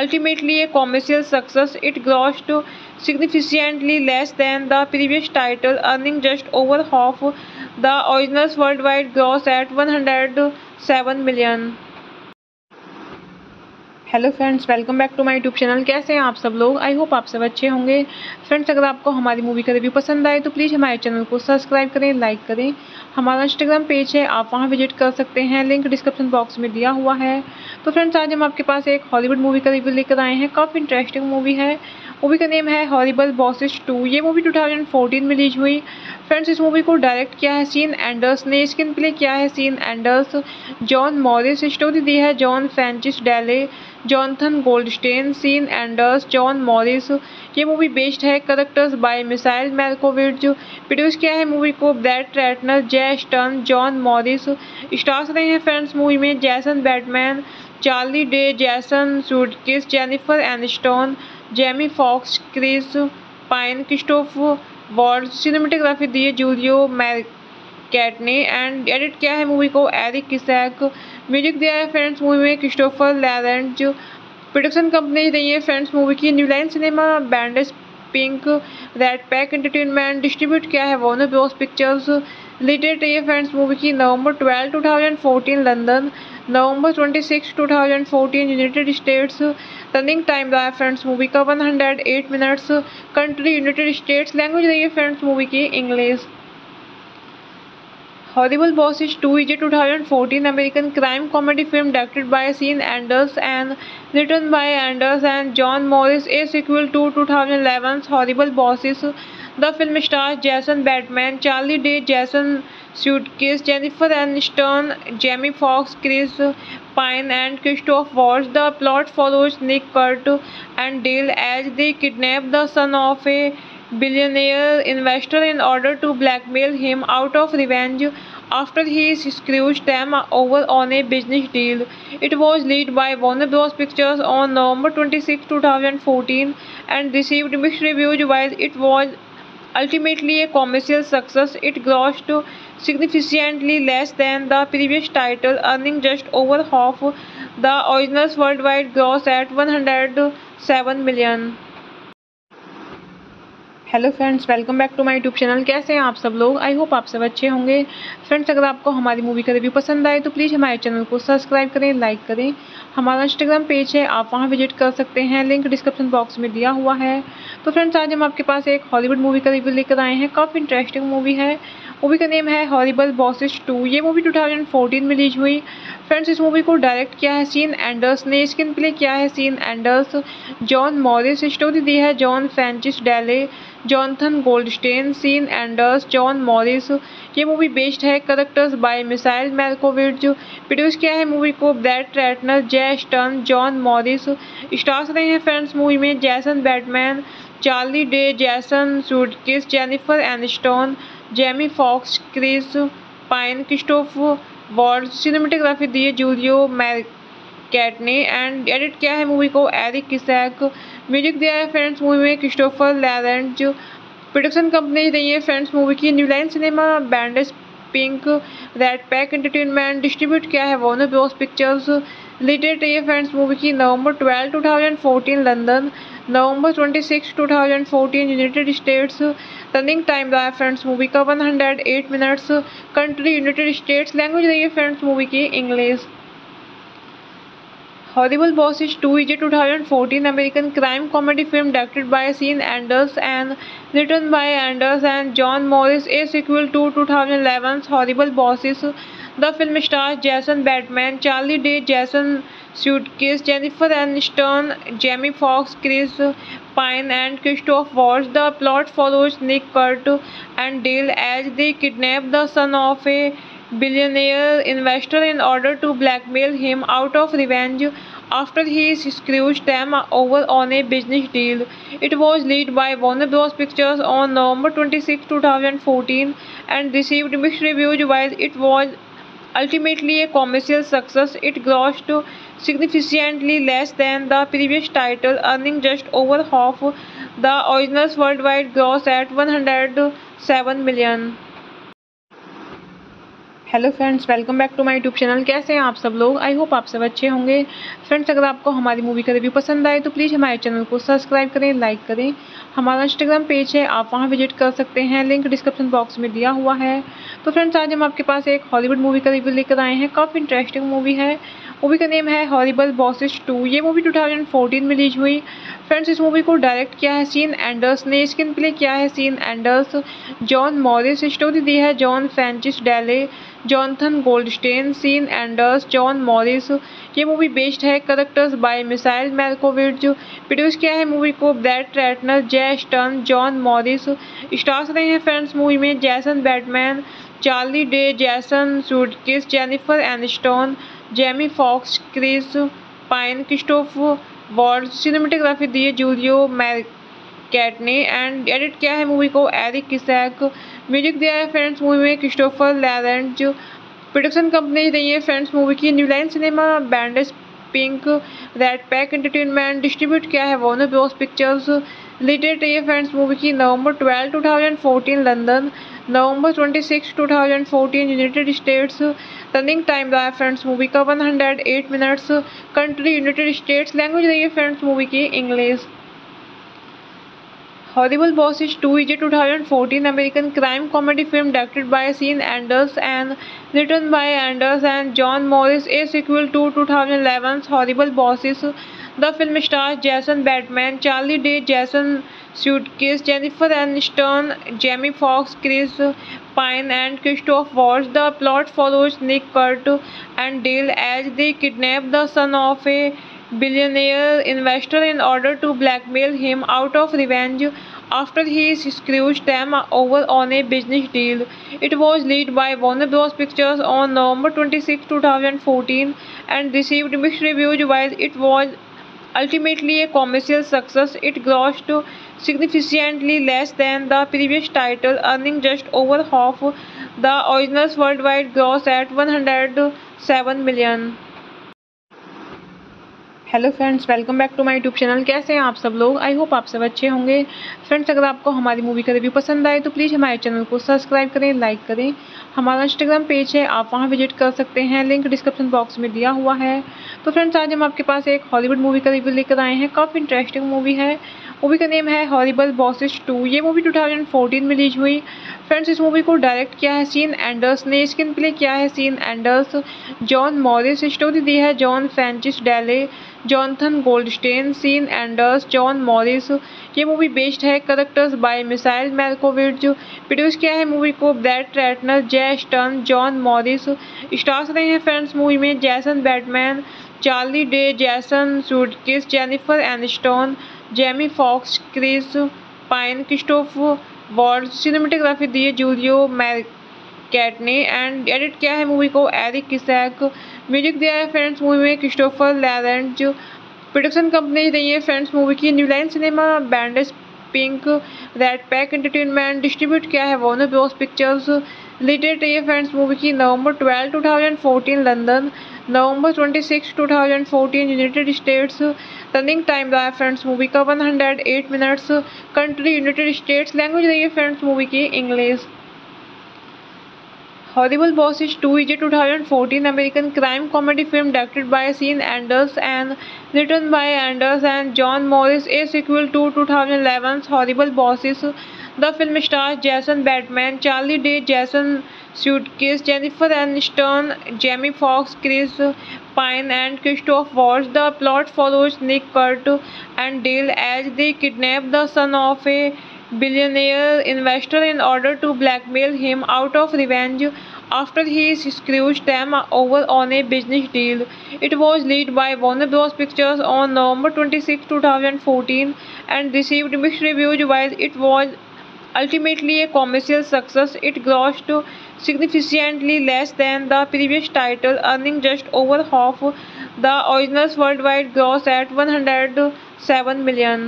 ultimately a commercial success, it grossed significantly less than the previous title, earning just over half the original's worldwide gross at 107 million. Hello friends welcome back to my YouTube channel कैसे हैं आप सब लोग I hope आप सब अच्छे होंगे friends अगर आपको हमारी मूवी का रिव्यू पसंद आए तो प्लीज़ हमारे चैनल को सब्सक्राइब करें लाइक करें हमारा इंस्टाग्राम पेज है आप वहां विजिट कर सकते हैं लिंक डिस्क्रिप्शन बॉक्स में दिया हुआ है तो फ्रेंड्स आज हम आपके पास एक हॉलीवुड मूवी का रिव्यू लेकर आए हैं काफ़ी इंटरेस्टिंग मूवी है मूवी का नेम है हॉरिबल बॉसिस टू ये मूवी 2014 में रिलीज हुई फ्रेंड्स इस मूवी को डायरेक्ट किया है सीन एंडर्स ने स्क्रीन प्ले किया है Sean Anders John Morris story दी है John Francis Daley Jonathan Goldstein Sean Anders John Morris ये मूवी बेस्ड है characters by Michael Markowitz produce किया है मूवी को bread ट्रैटनर Jay Stern John Morris stars रहे हैं फ्रेंड्स मूवी में Jason Bateman Charlie Day Jason Sudeikis Jennifer Aniston Jamie Foxx Chris Pine Christoph Waltz cinematography दी है Julio Macat ने and edit किया है मूवी को एरिक किसैक म्यूजिक दिया है फ्रेंड्स मूवी में क्रिस्टोफर लैरेंज प्रोडक्शन कंपनी रही है फ्रेंड्स मूवी की New Line cinema BenderSpink red pack entertainment distribute किया है वॉर्नर ब्रोस पिक्चर्स रिलेटेड है फ्रेंड्स मूवी की November twelve fourteen London November 26, 2014 United States running time रहा है फ्रेंड्स मूवी का 108 minutes country United States language रही है फ्रेंड्स मूवी की English Horrible is two is a two thousand fourteen American crime comedy film directed by Sean Anders and written by Anders and John Morris a sequel to two thousand eleven Horrible Bosses the film star Jason Bateman Charlie Day Jason suitcase. Jennifer Aniston, Jamie Fox, Chris Pine, and Christoph Waltz. The plot follows Nick, Kurt, and Dale as they kidnap the son of a billionaire investor in order to blackmail him out of revenge after he screws them over on a business deal. It was led by Warner Bros. Pictures on November 26, 2014 and received mixed reviews while it was ultimately a commercial success. It grossed significantly less than the previous title, earning just over half the original's worldwide gross at 107 million. Hello friends welcome back to my YouTube channel कैसे हैं आप सब लोग I hope आप सब अच्छे होंगे friends अगर आपको हमारी मूवी का रिव्यू पसंद आए तो प्लीज़ हमारे चैनल को सब्सक्राइब करें लाइक करें हमारा इंस्टाग्राम पेज है आप वहां विजिट कर सकते हैं लिंक डिस्क्रिप्शन बॉक्स में दिया हुआ है तो फ्रेंड्स आज हम आपके पास एक हॉलीवुड मूवी का रिव्यू लेकर आए हैं काफ़ी इंटरेस्टिंग मूवी है मूवी का नेम है हॉरिबल बॉसिस टू ये मूवी 2014 में रिलीज हुई फ्रेंड्स इस मूवी को डायरेक्ट किया है सीन एंडर्स ने स्क्रीन प्ले किया है Sean Anders John Morris story दी है John Francis Daley Jonathan Goldstein Sean Anders John Morris ये मूवी बेस्ड है characters by Michael Markowitz produce किया है मूवी को bread ट्रैटनर Jay Stern John Morris stars रहे हैं फ्रेंड्स मूवी में जैसन Bateman Charlie Day Jason Sudeikis Jennifer Aniston Jamie Foxx Chris Pine Christoph Waltz cinematography दी है जूलियो मैकेट ने एंड एडिट किया है मूवी को एरिक किसैक म्यूजिक दिया है फ्रेंड्स मूवी में क्रिस्टोफर लैरेंज प्रोडक्शन कंपनी रही है फ्रेंड्स मूवी की New Line cinema बैंडस pink red pack entertainment distribute किया है वॉर्नर ब्रोस पिक्चर्स रिलेटेड है फ्रेंड्स मूवी की नवंबर twelve two London November twenty six two thousand fourteen United States running time रहा है friends movie का one hundred eight minutes country United States language रही है friends movie की English Horrible Bosses 2 is a 2014 American crime comedy film directed by Sean Anders and written by Anders and John Morris, a sequel to 2011's Horrible Bosses. The film stars Jason Bateman, Charlie Day, Jason suitcase. Jennifer Aniston, Jamie Fox, Chris Pine, and Christoph Waltz. The plot follows Nick, Kurt, and Dale as they kidnap the son of a billionaire investor in order to blackmail him out of revenge after he screws them over on a business deal. It was led by Warner Bros. Pictures on November 26, 2014 and received mixed reviews while it was ultimately a commercial success. It grossed significantly less than the previous title, earning just over half the original's worldwide gross at 107 million. Hello friends welcome back to my YouTube channel कैसे हैं आप सब लोग I hope आप सब अच्छे होंगे friends अगर आपको हमारी मूवी का रिव्यू पसंद आए तो प्लीज़ हमारे चैनल को सब्सक्राइब करें लाइक करें हमारा इंस्टाग्राम पेज है आप वहां विजिट कर सकते हैं लिंक डिस्क्रिप्शन बॉक्स में दिया हुआ है तो फ्रेंड्स आज हम आपके पास एक हॉलीवुड मूवी का रिव्यू लेकर आए हैं काफ़ी इंटरेस्टिंग मूवी है मूवी का नेम है हॉरिबल बॉसिस टू ये मूवी 2014 में रिलीज हुई फ्रेंड्स इस मूवी को डायरेक्ट किया है सीन एंडर्स ने स्क्रीन प्ले किया है Sean Anders John Morris story दी है John Francis Daley Jonathan Goldstein Sean Anders John Morris ये मूवी बेस्ड है characters by Michael Markowitz produce किया है मूवी को bread ट्रैटनर Jay Stern John Morris stars रहे हैं फ्रेंड्स मूवी में Jason Bateman Charlie Day Jason Sudeikis Jennifer Aniston Jamie Foxx Chris Pine Christoph Waltz cinematography दी है Julio Macat ने and edit किया है मूवी को एरिक किसैक म्यूजिक दिया है फ्रेंड्स मूवी में क्रिस्टोफर जो प्रोडक्शन कंपनी रही है फ्रेंड्स मूवी की New Line cinema BenderSpink red pack entertainment distribute किया है वॉर्नर ब्रोस पिक्चर्स रिलेटेड है फ्रेंड्स मूवी की November twelve 2014 London November 26 2014 United States running time रहा है फ्रेंड्स मूवी का 108 minutes country United States language रही है फ्रेंड्स मूवी की English Horrible Bosses two is a two thousand fourteen American crime comedy film directed by Sean Anders and written by Anders and John Morris a sequel to two thousand eleven Horrible Bosses the film star Jason Bateman Charlie Day Jason Sudeikis Jennifer Aniston Jamie Foxx Chris Pine and Christoph Waltz. The plot follows Nick, Kurt and Dale as they kidnap the son of a billionaire investor in order to blackmail him out of revenge after he screws them over on a business deal. It was led by Warner Bros. Pictures on November 26, 2014 and received mixed reviews while it was ultimately a commercial success. It grossed significantly less than the previous title, earning just over half the original's worldwide gross at 107 million. Hello friends welcome back to my YouTube channel कैसे हैं आप सब लोग I hope आप सब अच्छे होंगे friends अगर आपको हमारी मूवी का रिव्यू पसंद आए तो प्लीज़ हमारे चैनल को सब्सक्राइब करें लाइक करें हमारा इंस्टाग्राम पेज है आप वहां विजिट कर सकते हैं लिंक डिस्क्रिप्शन बॉक्स में दिया हुआ है तो फ्रेंड्स आज हम आपके पास एक हॉलीवुड मूवी का रिव्यू लेकर आए हैं काफ़ी इंटरेस्टिंग मूवी है मूवी का नेम है हॉरिबल बॉसिस टू ये मूवी 2014 में रिलीज हुई फ्रेंड्स इस मूवी को डायरेक्ट किया है सीन एंडर्स ने स्क्रीन प्ले किया है Sean Anders John Morris story दी है John Francis Daley Jonathan Goldstein Sean Anders John Morris ये मूवी बेस्ड है characters by Michael Markowitz produce किया है मूवी को bread ट्रैटनर Jay Stern John Morris stars रहे हैं फ्रेंड्स मूवी में Jason Bateman Charlie Day Jason Sudeikis Jennifer Aniston Jamie Foxx Chris Pine Christoph Waltz cinematography दी है Julio Macat ने and edit किया है मूवी को एरिक किसैक म्यूजिक दिया है फ्रेंड्स मूवी में क्रिस्टोफर जो प्रोडक्शन कंपनी रही है फ्रेंड्स मूवी की New Line cinema BenderSpink red pack entertainment distribute किया है वॉर्नर ब्रोस पिक्चर्स रिलेटेड है फ्रेंड्स मूवी की November twelve 2014 London November thousand fourteen United States running time रहा है फ्रेंड्स मूवी का 108 minutes country United States language रही है friends movie की English Horrible Bosses two is a two thousand fourteen American crime comedy film directed by Sean Anders and written by Anders and John Morris a sequel to two thousand eleven Horrible Boss is The film stars Jason Bateman, Charlie Day, Jason Sudeikis, Jennifer Aniston, Jamie Foxx, Chris Pine, and Christoph Waltz. The plot follows Nick, Kurt, and Dale as they kidnap the son of a billionaire investor in order to blackmail him out of revenge after he screws them over on a business deal. It was released by Warner Bros. Pictures on November 26, 2014 and received mixed reviews while it was ultimately a commercial success, it grossed significantly less than the previous title, earning just over half the original's worldwide gross at 107 million.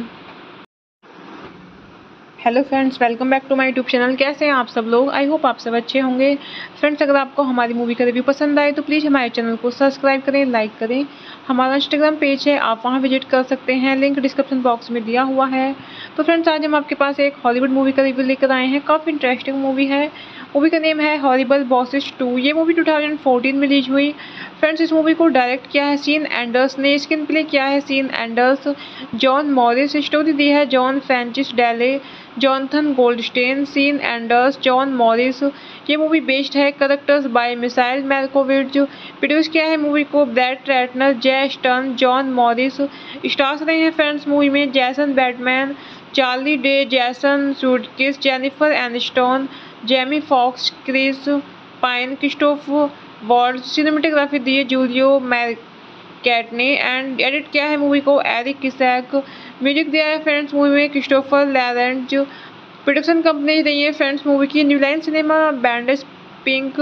Hello friends welcome back to my YouTube channel कैसे हैं आप सब लोग I hope आप सब अच्छे होंगे friends अगर आपको हमारी मूवी का रिव्यू पसंद आए तो प्लीज़ हमारे चैनल को सब्सक्राइब करें लाइक करें हमारा इंस्टाग्राम पेज है आप वहां विजिट कर सकते हैं लिंक डिस्क्रिप्शन बॉक्स में दिया हुआ है तो फ्रेंड्स आज हम आपके पास एक हॉलीवुड मूवी का रिव्यू लेकर आए हैं काफ़ी इंटरेस्टिंग मूवी है मूवी का नेम है हॉरिबल बॉसिस टू ये मूवी 2014 में रिलीज हुई फ्रेंड्स इस मूवी को डायरेक्ट किया है सीन एंडर्स ने स्क्रीन प्ले किया है Sean Anders John Morris story दी है John Francis Daley Jonathan Goldstein Sean Anders John Morris ये मूवी बेस्ड है characters by Michael Markowitz produce किया है मूवी को bread ट्रैटनर Jay Stern John Morris stars रहे हैं फ्रेंड्स मूवी में Jason Bateman Charlie Day Jason Sudeikis Jennifer Aniston Jamie Foxx Chris Pine Christoph Waltz cinematography दी है Julio Macat ने and edit किया है मूवी को एरिक किसैक म्यूजिक दिया है फ्रेंड्स मूवी में क्रिस्टोफर लैरेंज प्रोडक्शन कंपनी रही है फ्रेंड्स मूवी की New Line cinema BenderSpink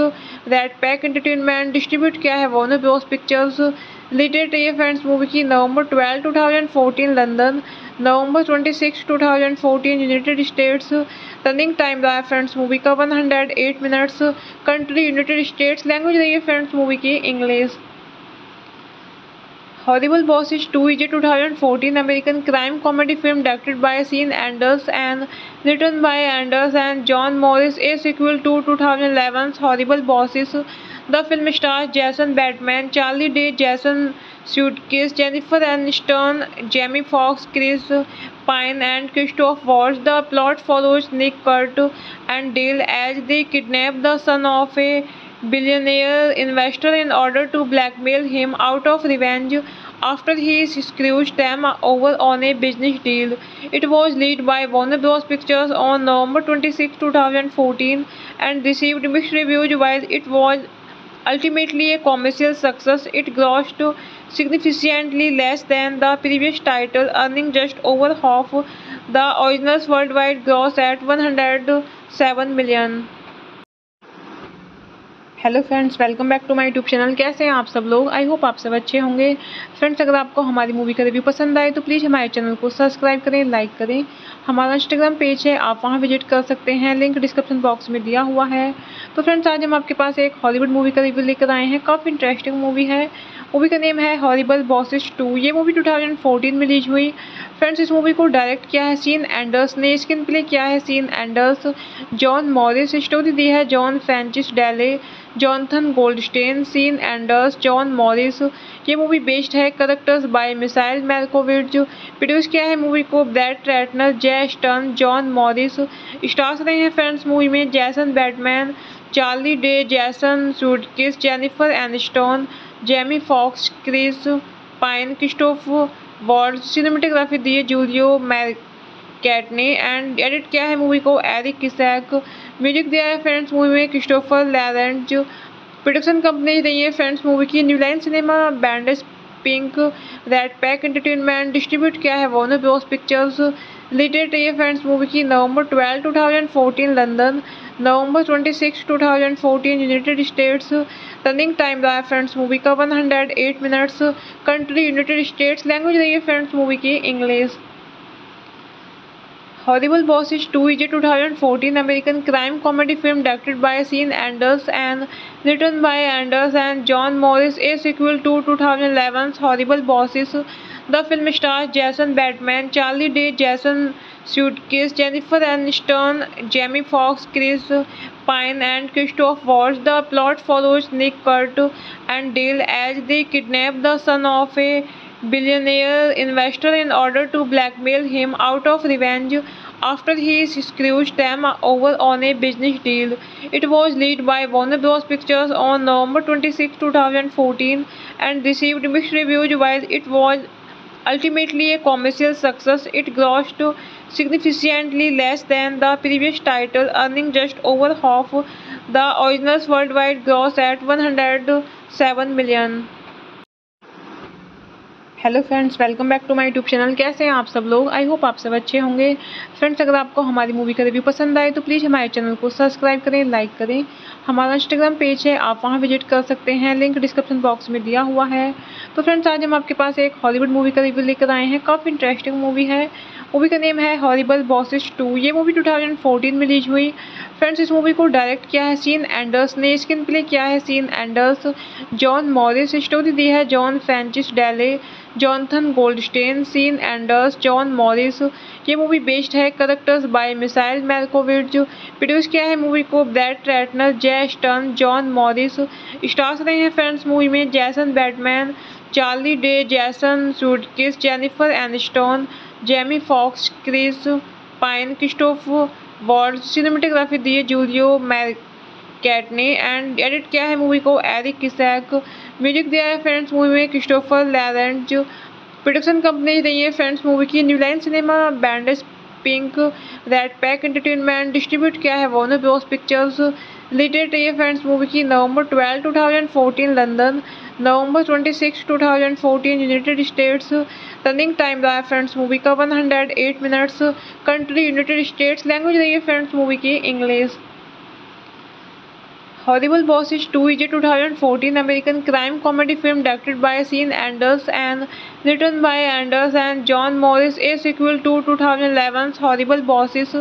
red pack entertainment distribute किया है वॉर्नर ब्रोस पिक्चर्स रिलेटेड है फ्रेंड्स मूवी की November twelve two London November 26, 2014 United States running time रहा है फ्रेंड्स मूवी का 108 minutes country United States language रही है फ्रेंड्स मूवी की English Horrible is two is a two thousand fourteen American crime comedy film directed by Sean Anders and written by Anders and John Morris a sequel to two thousand eleven Horrible Bosses the film star Jason Bateman Charlie Day Jason suitcase. Jennifer Aniston, Jamie Fox, Chris Pine, and Christoph Waltz. The plot follows Nick, Kurt, and Dale as they kidnap the son of a billionaire investor in order to blackmail him out of revenge after he screws them over on a business deal. It was led by Warner Bros. Pictures on November 26, 2014 and received mixed reviews while it was ultimately a commercial success. It grossed significantly less than the previous title, earning just over half the original's worldwide gross at 107 million. Hello friends welcome back to my YouTube channel कैसे हैं आप सब लोग I hope आप सब अच्छे होंगे friends अगर आपको हमारी मूवी का रिव्यू पसंद आए तो प्लीज़ हमारे चैनल को सब्सक्राइब करें लाइक करें हमारा इंस्टाग्राम पेज है आप वहां विजिट कर सकते हैं लिंक डिस्क्रिप्शन बॉक्स में दिया हुआ है तो फ्रेंड्स आज हम आपके पास एक हॉलीवुड मूवी का रिव्यू लेकर आए हैं काफ़ी इंटरेस्टिंग मूवी है मूवी का नेम है हॉरिबल बॉसिस टू ये मूवी 2014 में रिलीज हुई फ्रेंड्स इस मूवी को डायरेक्ट किया है सीन एंडर्स ने स्क्रीन प्ले किया है Sean Anders John Morris story दी है John Francis Daley Jonathan Goldstein Sean Anders John Morris ये मूवी बेस्ड है characters by Michael Malkovich produce किया है मूवी को bread ट्रैटनर Jay Stern John Morris stars रहे हैं फ्रेंड्स मूवी में Jason Bateman Charlie Day Jason Sudeikis Jennifer Aniston Jamie Foxx Chris Pine Christoph Waltz cinematography दी है Julio Macat ने and edit किया है मूवी को एरिक किसैक म्यूजिक दिया है फ्रेंड्स मूवी में क्रिस्टोफर लैरेंज प्रोडक्शन कंपनी रही है फ्रेंड्स मूवी की New Line cinema BenderSpink red pack entertainment distribute किया है वॉर्नर ब्रोस पिक्चर्स रिलेटेड रही है फ्रेंड्स मूवी की November twelve two thousand fourteen London November 26, 2014 United States running time रहा है फ्रेंड्स मूवी का 108 minutes country United States language रही है फ्रेंड्स मूवी की English Horrible is two is a two thousand fourteen American crime comedy film directed by Sean Anders and written by Anders and John Morris a sequel to two thousand eleven Horrible Bosses the film star Jason Bateman Charlie Day Jason suitcase. Jennifer Aniston, Jamie Fox, Chris Pine, and Christoph Waltz. The plot follows Nick, Kurt, and Dale as they kidnap the son of a billionaire investor in order to blackmail him out of revenge after he screws them over on a business deal. It was led by Warner Bros. Pictures on November 26, 2014 and received mixed reviews while it was ultimately a commercial success. It grossed significantly less than the previous title, earning just over half the original's worldwide gross at 107 million. Hello friends welcome back to my YouTube channel कैसे हैं आप सब लोग I hope आप सब अच्छे होंगे friends अगर आपको हमारी मूवी का रिव्यू पसंद आए तो प्लीज़ हमारे चैनल को सब्सक्राइब करें लाइक करें हमारा इंस्टाग्राम पेज है आप वहां विजिट कर सकते हैं लिंक डिस्क्रिप्शन बॉक्स में दिया हुआ है तो फ्रेंड्स आज हम आपके पास एक हॉलीवुड मूवी का रिव्यू लेकर आए हैं काफ़ी इंटरेस्टिंग मूवी है मूवी का नेम है हॉरिबल बॉसिस टू ये मूवी 2014 में रिलीज हुई फ्रेंड्स इस मूवी को डायरेक्ट किया है सीन एंडर्स ने स्क्रीन प्ले किया है Sean Anders John Morris story दी है John Francis Daley Jonathan Goldstein Sean Anders John Morris ये मूवी बेस्ड है characters by Michael Markowitz produce किया है मूवी को bread ट्रैटनर Jay Stern John Morris stars रहे हैं फ्रेंड्स मूवी में Jason Bateman Charlie Day Jason Sudeikis Jennifer Aniston Jamie Foxx Chris Pine Christoph Waltz cinematography दी है Julio Macat ने and edit किया है मूवी को एरिक किसैक म्यूजिक दिया है फ्रेंड्स मूवी में क्रिस्टोफर जो प्रोडक्शन कंपनी रही है फ्रेंड्स मूवी की New Line Cinema Benderspink Red Pack Entertainment distribute किया है वॉर्नर ब्रोस पिक्चर्स रिलेटेड है फ्रेंड्स मूवी की November twelve 2014 London November 26 2014 united states running time रहा है फ्रेंड्स मूवी का 108 minutes country united states language रही है फ्रेंड्स मूवी की English horrible boss is two is a two thousand fourteen American crime comedy film directed by Sean Anders and written by Anders and John Morris a sequel to two thousand eleven Horrible Bosses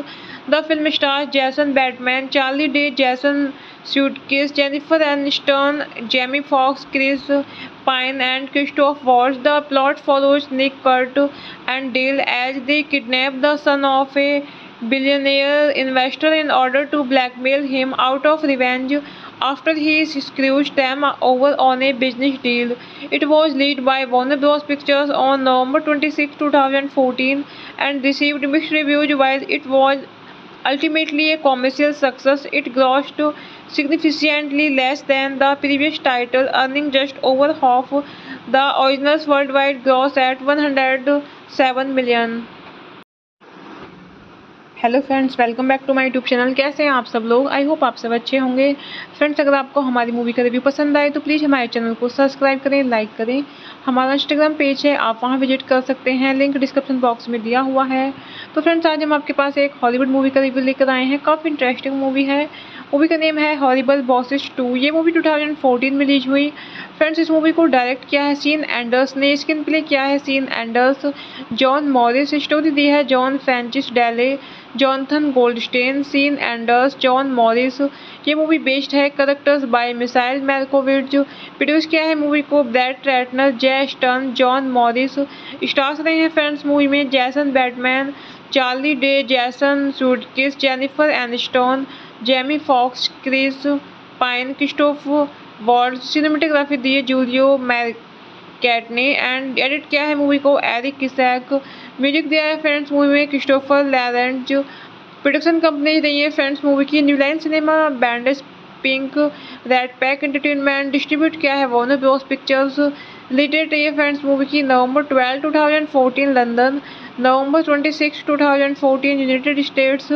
the film star Jason Bateman Charlie Day Jason Sudeikis Jennifer Aniston Jamie Foxx Chris Alpine and Christoph Waltz. The plot follows Nick, Kurt and Dale as they kidnap the son of a billionaire investor in order to blackmail him out of revenge after he screws them over on a business deal. It was led by Warner Bros. Pictures on November 26, 2014 and received mixed reviews while it was ultimately a commercial success. It grossed significantly less than the previous title, earning just over half the original's worldwide gross at 107 million. Hello friends welcome back to my YouTube channel कैसे हैं आप सब लोग I hope आप सब अच्छे होंगे friends अगर आपको हमारी मूवी का रिव्यू पसंद आए तो प्लीज़ हमारे चैनल को सब्सक्राइब करें लाइक करें हमारा इंस्टाग्राम पेज है आप वहां विजिट कर सकते हैं लिंक डिस्क्रिप्शन बॉक्स में दिया हुआ है तो फ्रेंड्स आज हम आपके पास एक हॉलीवुड मूवी का रिव्यू लेकर आए हैं काफ़ी इंटरेस्टिंग मूवी है मूवी का नेम है हॉरिबल बॉसिस टू ये मूवी 2014 में रिलीज हुई फ्रेंड्स इस मूवी को डायरेक्ट किया है सीन एंडर्स ने स्क्रीन प्ले किया है Sean Anders John Morris story दी है John Francis Daley Jonathan Goldstein Sean Anders John Morris ये मूवी बेस्ड है characters by Michael Markowitz produce किया है मूवी को bread ट्रैटनर Jay Stern John Morris stars रहे हैं फ्रेंड्स मूवी में Jason Bateman Charlie Day Jason Sudeikis Jennifer Aniston Jamie Foxx Chris Pine Christoph Waltz cinematography दी है Julio Macat ने and edit किया है मूवी को एरिक किसैक म्यूजिक दिया है फ्रेंड्स मूवी में क्रिस्टोफर जो प्रोडक्शन कंपनी रही है फ्रेंड्स मूवी की New Line Cinema Benderspink Red Pack Entertainment distribute किया है वॉर्नर ब्रोस पिक्चर्स रिलेटेड है फ्रेंड्स मूवी की November twelve 2014 London November 26 2014 united states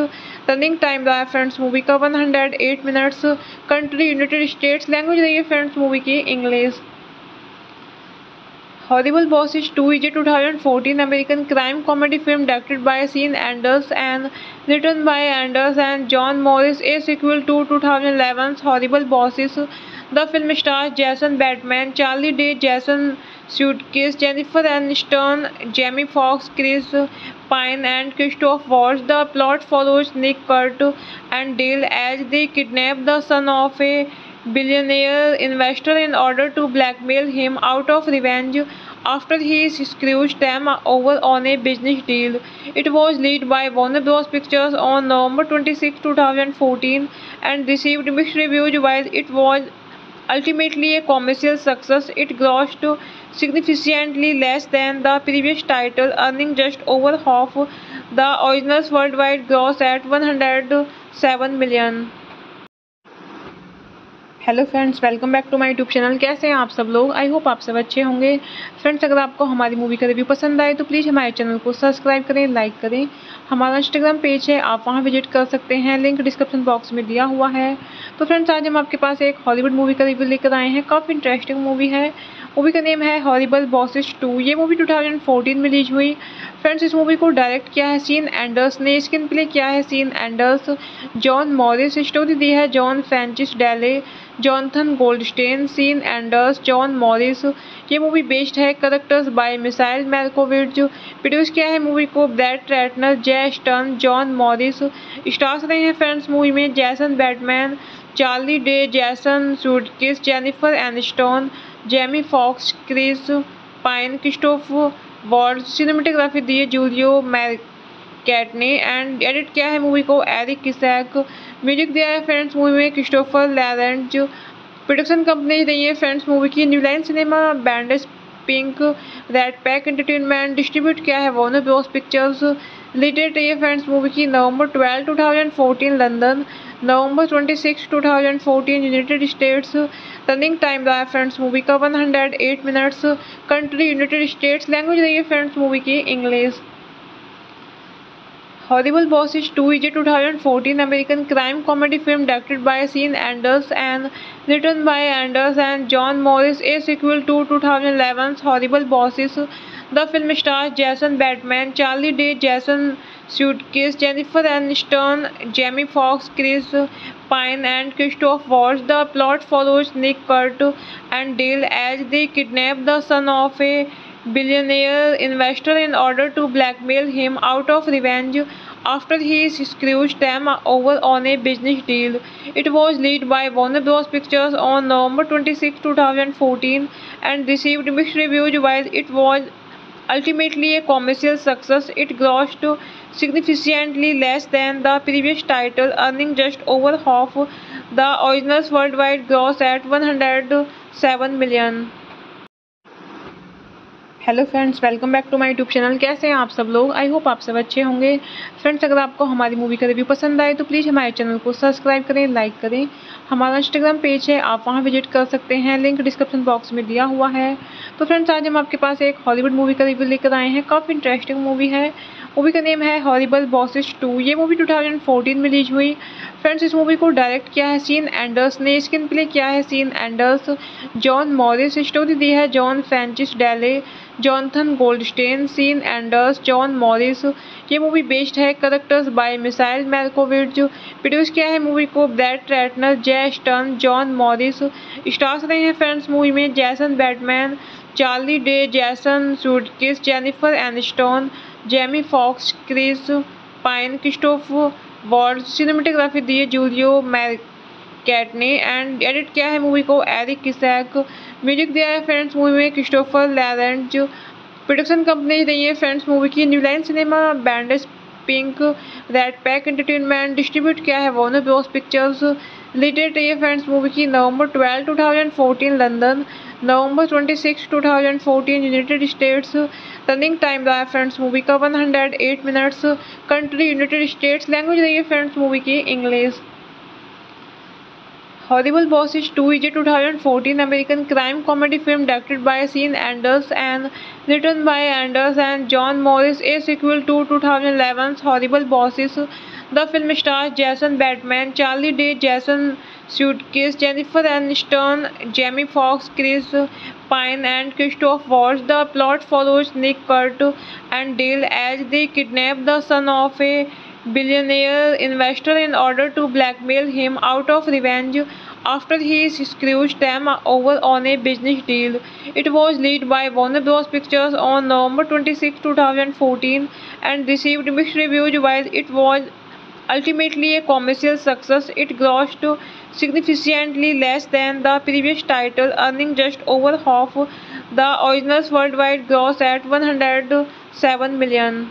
running time रहा है फ्रेंड्स मूवी का 108 minutes country united states language रही है फ्रेंड्स मूवी की English horrible boss is two is a two thousand fourteen American crime comedy film directed by Sean Anders and written by Anders and John Morris a sequel to two thousand eleven Horrible Bosses The film stars Jason Bateman, Charlie Day, Jason Sudeikis, Jennifer Aniston, Jamie Foxx, Chris Pine, and Christoph Waltz. The plot follows Nick, Kurt, and Dale as they kidnap the son of a billionaire investor in order to blackmail him out of revenge after he screws them over on a business deal. It was released by Warner Bros. Pictures on November 26, 2014 and received mixed reviews while it was Ultimately, a commercial success, it grossed significantly less than the previous title, earning just over half the original's worldwide gross at 107 million. Hello friends welcome back to my YouTube channel कैसे हैं आप सब लोग I hope आप सब अच्छे होंगे friends अगर आपको हमारी मूवी का रिव्यू पसंद आए तो प्लीज़ हमारे चैनल को सब्सक्राइब करें लाइक करें हमारा इंस्टाग्राम पेज है आप वहां विजिट कर सकते हैं लिंक डिस्क्रिप्शन बॉक्स में दिया हुआ है तो फ्रेंड्स आज हम आपके पास एक हॉलीवुड मूवी का रिव्यू लेकर आए हैं काफ़ी इंटरेस्टिंग मूवी है मूवी का नेम है हॉरिबल बॉसिस टू ये मूवी 2014 में रिलीज हुई फ्रेंड्स इस मूवी को डायरेक्ट किया है सीन एंडर्स ने स्क्रीन प्ले किया है Sean Anders John Morris story दी है John Francis Daley Jonathan Goldstein Sean Anders John Morris ये मूवी बेस्ड है characters by Michael Markowitz produce किया है मूवी को bread ट्रैटनर Jay Stern John Morris stars रहे हैं फ्रेंड्स मूवी में Jason Bateman Charlie Day Jason Sudeikis Jennifer Aniston Jamie Foxx Chris Pine Christoph Waltz cinematography दी है Julio Macat ने and edit किया है मूवी को एरिक किसैक म्यूजिक दिया है फ्रेंड्स मूवी में क्रिस्टोफर लैरेंज प्रोडक्शन कंपनी रही है फ्रेंड्स मूवी की New Line Cinema Benderspink RatPac Entertainment distribute किया है वॉर्नर ब्रोस पिक्चर्स रिलेटेड है फ्रेंड्स मूवी की November twelve two London November 26, 2014 United States running time रहा है फ्रेंड्स मूवी का 108 minutes country United States language रही है फ्रेंड्स मूवी की English Horrible Bosses two is a two thousand fourteen American crime comedy film directed by Sean Anders and written by Anders and John Morris a sequel to two thousand eleven Horrible Bosses the film star Jason Bateman Charlie Day Jason suitcase. Jennifer Aniston, Jamie Fox, Chris Pine, and Christoph Waltz. The plot follows Nick, Kurt, and Dale as they kidnap the son of a billionaire investor in order to blackmail him out of revenge after he screws them over on a business deal. It was led by Warner Bros. Pictures on November 26, 2014 and received mixed reviews while it was ultimately a commercial success. It grossed significantly less than the previous title, earning just over half the original's worldwide gross at 107 million. Hello friends welcome back to my YouTube channel कैसे हैं आप सब लोग I hope आप सब अच्छे होंगे friends अगर आपको हमारी मूवी का रिव्यू पसंद आए तो प्लीज़ हमारे चैनल को सब्सक्राइब करें लाइक करें हमारा इंस्टाग्राम पेज है आप वहां विजिट कर सकते हैं लिंक डिस्क्रिप्शन बॉक्स में दिया हुआ है तो फ्रेंड्स आज हम आपके पास एक हॉलीवुड मूवी का रिव्यू लेकर आए हैं काफ़ी इंटरेस्टिंग मूवी है मूवी का नेम है हॉरिबल बॉसिस टू ये मूवी 2014 में रिलीज हुई फ्रेंड्स इस मूवी को डायरेक्ट किया है सीन एंडर्स ने स्क्रीन प्ले किया है Sean Anders John Morris story दी है John Francis Daley Jonathan Goldstein Sean Anders John Morris ये मूवी बेस्ड है characters by Michael Markowitz produce किया है मूवी को bread ट्रैटनर Jay Stern John Morris stars रहे हैं फ्रेंड्स मूवी में Jason Bateman Charlie Day Jason Sudeikis Jennifer Aniston Jamie Foxx Chris Pine Christoph Waltz cinematography दी है Julio Macat ने and edit किया है मूवी को एरिक किसैक म्यूजिक दिया है फ्रेंड्स मूवी में क्रिस्टोफर जो प्रोडक्शन कंपनी रही है फ्रेंड्स मूवी की New Line Cinema Benderspink Red Pack Entertainment distribute किया है वॉर्नर ब्रोस पिक्चर्स रिलेटेड है फ्रेंड्स मूवी की November twelve 2014 London November 26 2014 united states running time रहा है फ्रेंड्स मूवी का 108 minutes country united states language रही है फ्रेंड्स मूवी की English horrible boss is two is a two thousand fourteen American crime comedy film directed by Sean Anders and written by Anders and John Morris a sequel to two thousand eleven Horrible Bosses the film star Jason Bateman Charlie Day Jason suitcase. Jennifer Aniston, Jamie Fox, Chris Pine, and Christoph Waltz. The plot follows Nick, Kurt, and Dale as they kidnap the son of a billionaire investor in order to blackmail him out of revenge after he screws them over on a business deal. It was led by Warner Bros. Pictures on November 26, 2014 and received mixed reviews while it was ultimately a commercial success. It grossed significantly less than the previous title, earning just over half the original's worldwide gross at 107 million.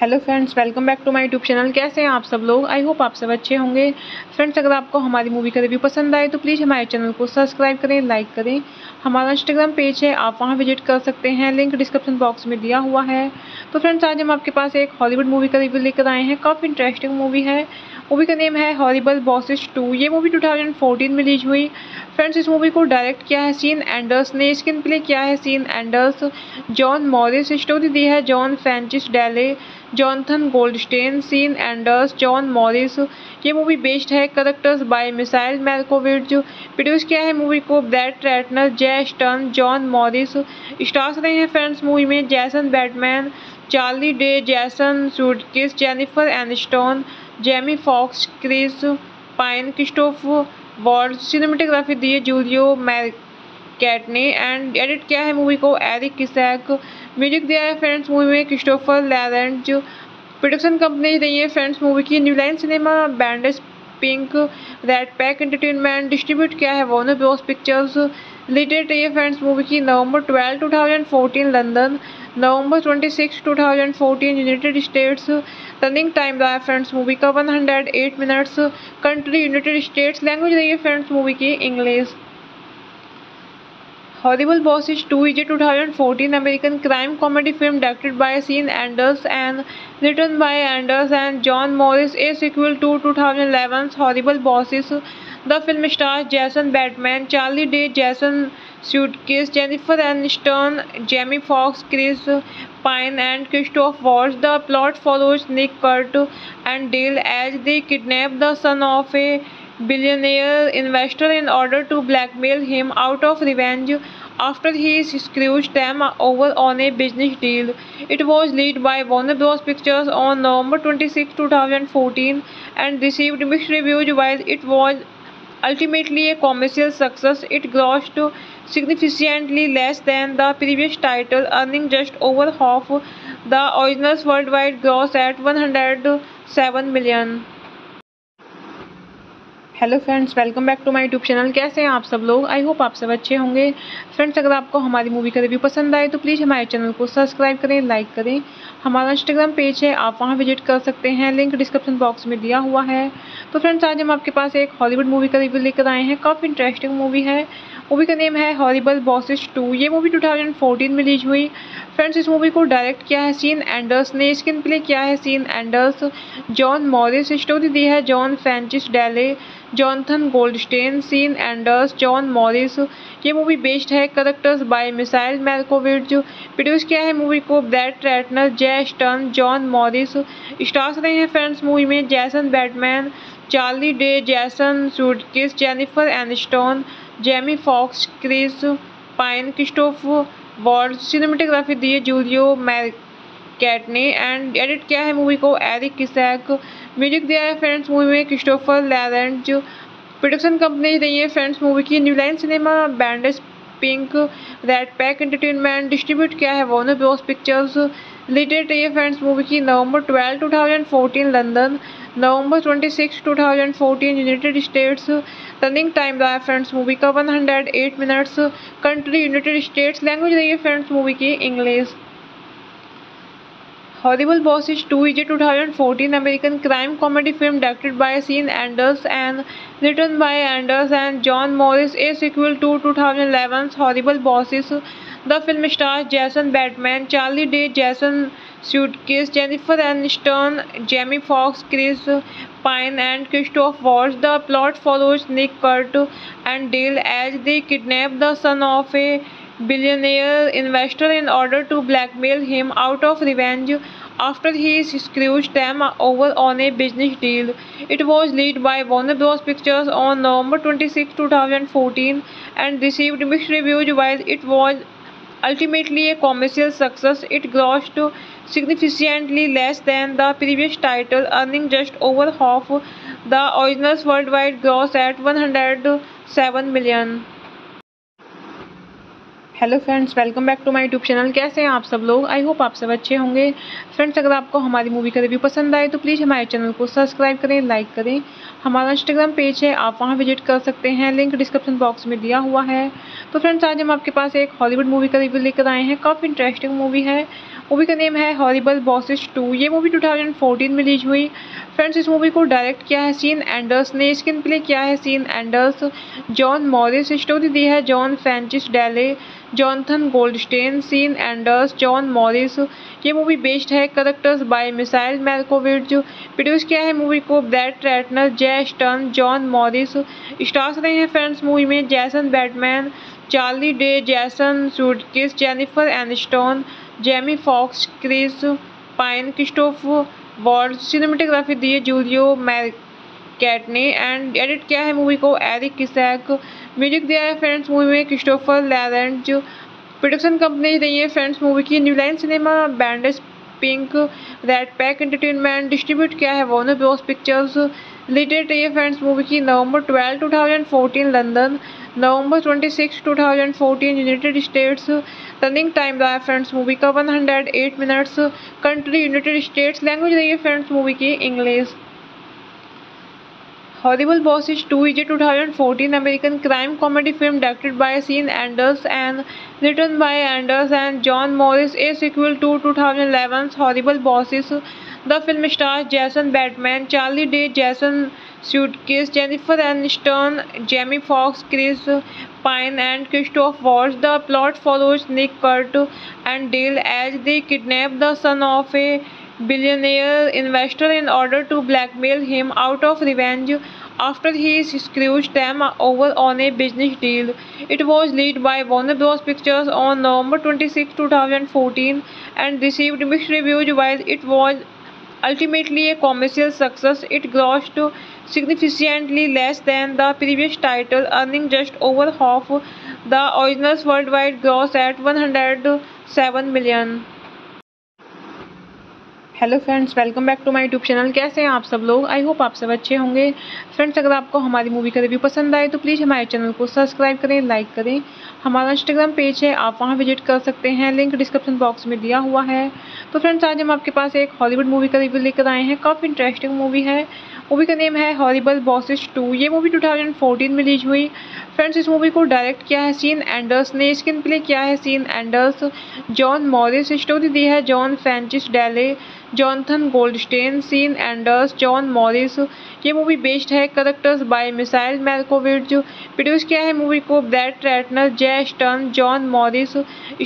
Hello friends welcome back to my YouTube channel कैसे हैं आप सब लोग I hope आप सब अच्छे होंगे friends अगर आपको हमारी मूवी का रिव्यू पसंद आए तो प्लीज़ हमारे चैनल को सब्सक्राइब करें लाइक करें हमारा इंस्टाग्राम पेज है आप वहां विजिट कर सकते हैं लिंक डिस्क्रिप्शन बॉक्स में दिया हुआ है तो फ्रेंड्स आज हम आपके पास एक हॉलीवुड मूवी का रिव्यू लेकर आए हैं काफ़ी इंटरेस्टिंग मूवी है मूवी का नेम है हॉरिबल बॉसिस टू ये मूवी 2014 में रिलीज हुई फ्रेंड्स इस मूवी को डायरेक्ट किया है सीन एंडर्स ने स्क्रीन प्ले किया है Sean Anders John Morris story दी है John Francis Daley Jonathan Goldstein Sean Anders John Morris ये मूवी बेस्ड है characters by Michael Markowitz produce किया है मूवी को bread ट्रैटनर Jay Stern John Morris stars रहे हैं फ्रेंड्स मूवी में Jason Bateman Charlie Day Jason Sudeikis Jennifer Aniston Jamie Foxx Chris Pine Christoph Waltz cinematography दी है Julio Macat ने and edit किया है मूवी को एरिक किसैक म्यूजिक दिया है फ्रेंड्स मूवी में क्रिस्टोफर जो प्रोडक्शन कंपनी रही है फ्रेंड्स मूवी की New Line Cinema Benderspink Red Pack Entertainment distribute किया है वॉर्नर ब्रोस पिक्चर्स रिलेटेड है फ्रेंड्स मूवी की November twelve 2014 London November 26 2014 united states running time रहा है फ्रेंड्स मूवी का 108 minutes country united states language रही है फ्रेंड्स मूवी की English horrible boss is two is a two thousand fourteen American crime comedy film directed by Sean Anders and written by Anders and John Morris a sequel to two thousand eleven Horrible Bosses the film star Jason Bateman Charlie Day Jason Sudeikis Jennifer Aniston Jamie Foxx Chris Alpine and Christoph Waltz. The plot follows Nick, Kurt and Dale as they kidnap the son of a billionaire investor in order to blackmail him out of revenge after he screws them over on a business deal. It was led by Warner Bros. Pictures on November 26, 2014 and received mixed reviews while it was ultimately a commercial success. It grossed significantly less than the previous title, earning just over half the original's worldwide gross at 107 million. Hello friends welcome back to my YouTube channel कैसे हैं आप सब लोग I hope आप सब अच्छे होंगे friends अगर आपको हमारी मूवी का रिव्यू पसंद आए तो प्लीज़ हमारे चैनल को सब्सक्राइब करें लाइक करें हमारा इंस्टाग्राम पेज है आप वहां विजिट कर सकते हैं लिंक डिस्क्रिप्शन बॉक्स में दिया हुआ है तो फ्रेंड्स आज हम आपके पास एक हॉलीवुड मूवी का रिव्यू लेकर आए हैं काफ़ी इंटरेस्टिंग मूवी है मूवी का नेम है हॉरिबल बॉसिस टू ये मूवी 2014 में रिलीज हुई फ्रेंड्स इस मूवी को डायरेक्ट किया है सीन एंडर्स ने स्क्रीन प्ले किया है Sean Anders John Morris story दी है John Francis Daley Jonathan Goldstein Sean Anders John Morris ये मूवी बेस्ड है characters by Michael Markowitz produce किया है मूवी को bread ट्रैटनर Jay Stern John Morris stars रहे हैं फ्रेंड्स मूवी में Jason Bateman Charlie Day Jason Sudeikis Jennifer Aniston Jamie Foxx Chris Pine Christoph Waltz cinematography दी है Julio Macat ने and edit किया है मूवी को एरिक किसैक म्यूजिक दिया है फ्रेंड्स मूवी में क्रिस्टोफर जो प्रोडक्शन कंपनी रही है फ्रेंड्स मूवी की New Line Cinema Benderspink Red Pack Entertainment distribute किया है वॉर्नर ब्रोस पिक्चर्स रिलेटेड है फ्रेंड्स मूवी की November twelve 2014 London November thousand fourteen United States running time रहा है फ्रेंड्स मूवी का 108 minutes country United States language रही है friends movie की English Horrible Bosses two is a two thousand fourteen American crime comedy film directed by Sean Anders and written by Anders and John Morris a sequel to two thousand eleven Horrible Bosses The film stars Jason Bateman, Charlie Day, Jason Sudeikis, Jennifer Aniston, Jamie Foxx, Chris Pine, and Christoph Waltz. The plot follows Nick, Kurt, and Dale as they kidnap the son of a billionaire investor in order to blackmail him out of revenge after he screws them over on a business deal. It was released by Warner Bros. Pictures on November 26, 2014 and received mixed reviews while it was ultimately a commercial success, it grossed significantly less than the previous title, earning just over half the original's worldwide gross at 107 million. Hello friends welcome back to my YouTube channel कैसे हैं आप सब लोग I hope आप सब अच्छे होंगे friends अगर आपको हमारी मूवी का रिव्यू पसंद आए तो प्लीज़ हमारे चैनल को सब्सक्राइब करें लाइक करें हमारा इंस्टाग्राम पेज है आप वहां विजिट कर सकते हैं लिंक डिस्क्रिप्शन बॉक्स में दिया हुआ है तो फ्रेंड्स आज हम आपके पास एक हॉलीवुड मूवी का रिव्यू लेकर आए हैं काफ़ी इंटरेस्टिंग मूवी है मूवी का नेम है हॉरिबल बॉसिस टू ये मूवी 2014 में रिलीज हुई फ्रेंड्स इस मूवी को डायरेक्ट किया है सीन एंडर्स ने स्क्रीन प्ले किया है Sean Anders John Morris story दी है John Francis Daley Jonathan Goldstein Sean Anders John Morris ये मूवी बेस्ड है characters by Michael Markowitz produce किया है मूवी को bread ट्रैटनर Jay Stern John Morris stars रहे हैं फ्रेंड्स मूवी में Jason Bateman Charlie Day Jason Sudeikis Jennifer Aniston Jamie Foxx Chris Pine Christoph Waltz cinematography दी है Julio Macat ने and edit किया है मूवी को एरिक किसैक म्यूजिक दिया है फ्रेंड्स मूवी में क्रिस्टोफर लैरेंज प्रोडक्शन कंपनी रही है फ्रेंड्स मूवी की New Line Cinema Benderspink Red Pack Entertainment distribute किया है वॉर्नर ब्रोस पिक्चर्स रिलेटेड है फ्रेंड्स मूवी की November twelve two thousand fourteen London November 26, 2014 United States running time रहा है फ्रेंड्स मूवी का 108 minutes country United States language रही है friends movie की English Horrible is two is a two thousand fourteen American crime comedy film directed by Sean Anders and written by Anders and John Morris a sequel to two thousand eleven Horrible Bosses the film star Jason Bateman Charlie Day Jason suitcase. Jennifer Aniston, Jamie Fox, Chris Pine, and Christoph Waltz. The plot follows Nick, Kurt, and Dale as they kidnap the son of a billionaire investor in order to blackmail him out of revenge after he screws them over on a business deal. It was led by Warner Bros. Pictures on November 26, 2014 and received mixed reviews while it was ultimately a commercial success. It grossed significantly less than the previous title, earning just over half the original's worldwide gross at 107 million. Hello friends welcome back to my YouTube channel कैसे हैं आप सब लोग I hope आप सब अच्छे होंगे friends अगर आपको हमारी मूवी का रिव्यू पसंद आए तो प्लीज़ हमारे चैनल को सब्सक्राइब करें लाइक करें हमारा इंस्टाग्राम पेज है आप वहां विजिट कर सकते हैं लिंक डिस्क्रिप्शन बॉक्स में दिया हुआ है तो फ्रेंड्स आज हम आपके पास एक हॉलीवुड मूवी का रिव्यू लेकर आए हैं काफ़ी इंटरेस्टिंग मूवी है मूवी का नेम है हॉरिबल बॉसिस टू ये मूवी 2014 में रिलीज हुई फ्रेंड्स इस मूवी को डायरेक्ट किया है सीन एंडर्स ने स्क्रीन प्ले किया है Sean Anders John Morris story दी है John Francis Daley Jonathan Goldstein Sean Anders John Morris ये मूवी बेस्ड है characters by Michael Markowitz produce किया है मूवी को bread ट्रैटनर Jay Stern John Morris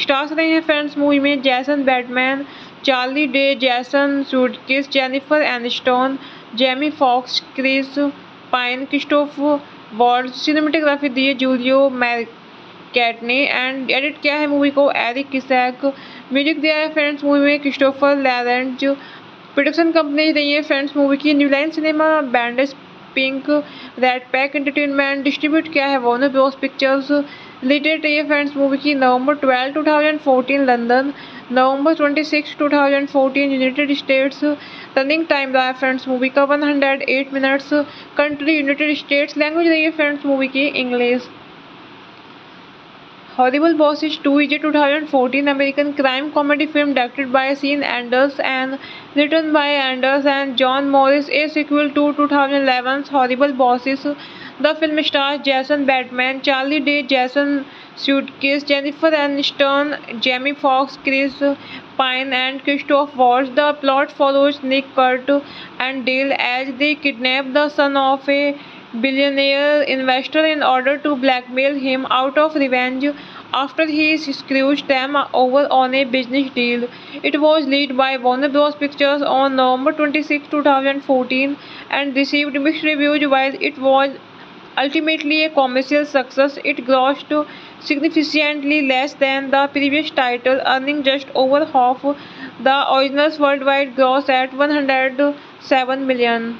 stars रहे हैं फ्रेंड्स मूवी में Jason Bateman Charlie Day Jason Sudeikis Jennifer Aniston Jamie Foxx Chris Pine Christoph Waltz cinematography दी है Julio Macat ने and edit किया है मूवी को एरिक किसैक म्यूजिक दिया है फ्रेंड्स मूवी में क्रिस्टोफर जो प्रोडक्शन कंपनी रही है फ्रेंड्स मूवी की New Line cinema Benderspink RatPac Entertainment distribute किया है वॉर्नर ब्रोस पिक्चर्स रिलेटेड है फ्रेंड्स मूवी की November twelve 2014 London November thousand fourteen United States running time रहा है फ्रेंड्स मूवी का 108 minutes country United States language रही है फ्रेंड्स मूवी की English Horrible Bosses two is a two thousand fourteen American crime comedy film directed by Sean Anders and written by Anders and John Morris a sequel to two thousand eleven Horrible Bosses the film star Jason Bateman Charlie Day Jason Sudeikis Jennifer Aniston Jamie Foxx Chris Alpine and Christoph Waltz. The plot follows Nick, Kurt and Dale as they kidnap the son of a billionaire investor in order to blackmail him out of revenge after he screws them over on a business deal. It was led by Warner Bros. Pictures on November 26, 2014 and received mixed reviews while it was ultimately a commercial success. It grossed significantly less than the previous title, earning just over half the original's worldwide gross at 107 million.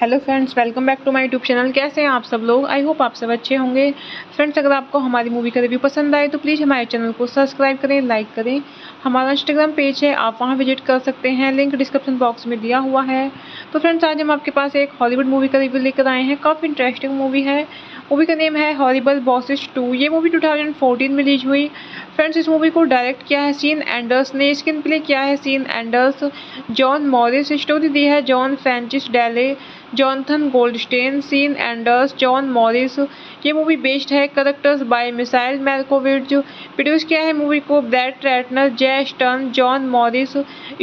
Hello friends welcome back to my YouTube channel कैसे हैं आप सब लोग I hope आप सब अच्छे होंगे friends अगर आपको हमारी मूवी का रिव्यू पसंद आए तो प्लीज़ हमारे चैनल को सब्सक्राइब करें लाइक करें हमारा इंस्टाग्राम पेज है आप वहां विजिट कर सकते हैं लिंक डिस्क्रिप्शन बॉक्स में दिया हुआ है तो फ्रेंड्स आज हम आपके पास एक हॉलीवुड मूवी का रिव्यू लेकर आए हैं काफ़ी इंटरेस्टिंग मूवी है मूवी का नेम है हॉरिबल बॉसिस टू ये मूवी 2014 में रिलीज हुई फ्रेंड्स इस मूवी को डायरेक्ट किया है सीन एंडर्स ने स्क्रीन प्ले किया है Sean Anders John Morris story दी है John Francis Daley Jonathan Goldstein Sean Anders John Morris ये मूवी बेस्ड है characters by Michael Markowitz produce किया है मूवी को bread ट्रैटनर Jay Stern John Morris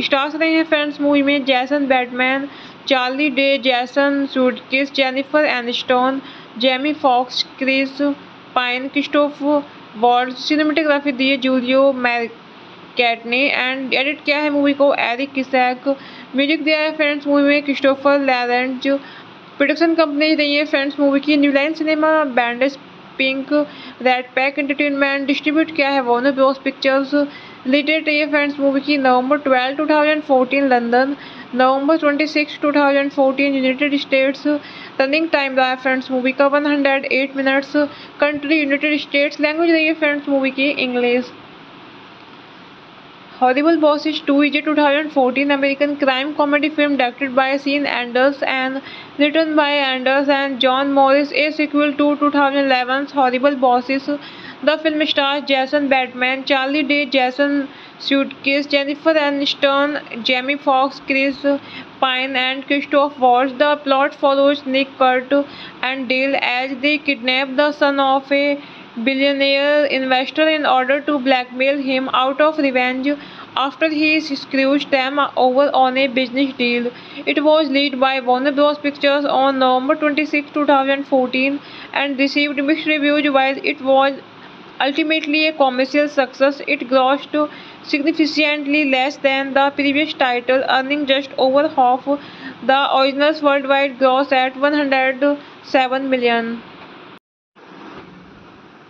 stars रहे हैं फ्रेंड्स मूवी में Jason Bateman Charlie Day Jason Sudeikis Jennifer Aniston Jamie Foxx Chris Pine Christoph Waltz cinematography दी है Julio Macat ने and edit किया है मूवी को एरिक किसैक म्यूजिक दिया है फ्रेंड्स मूवी में क्रिस्टोफर जो प्रोडक्शन कंपनी रही है फ्रेंड्स मूवी की New Line cinema Benderspink RatPac Entertainment distribute किया है वॉर्नर ब्रोस पिक्चर्स रिलेटेड रही है फ्रेंड्स मूवी की November twelve two thousand London November twenty six two thousand fourteen United States running time रहा है फ्रेंड्स मूवी का 108 minutes country United States language रही है फ्रेंड्स मूवी की English Horrible Boss is two is a two thousand fourteen American crime comedy film directed by Sean Anders and written by Anders and John Morris a sequel to two thousand eleven Horrible Bosses the film star Jason Bateman Charlie Day Jason Sudeikis Jennifer Aniston Jamie Foxx Chris Alpine and Christoph Waltz. The plot follows Nick, Kurt and Dale as they kidnap the son of a billionaire investor in order to blackmail him out of revenge after he screws them over on a business deal. It was led by Warner Bros. Pictures on November 26, 2014 and received mixed reviews while it was ultimately a commercial success. It grossed significantly less than the previous title, earning just over half the original's worldwide gross at 107 million.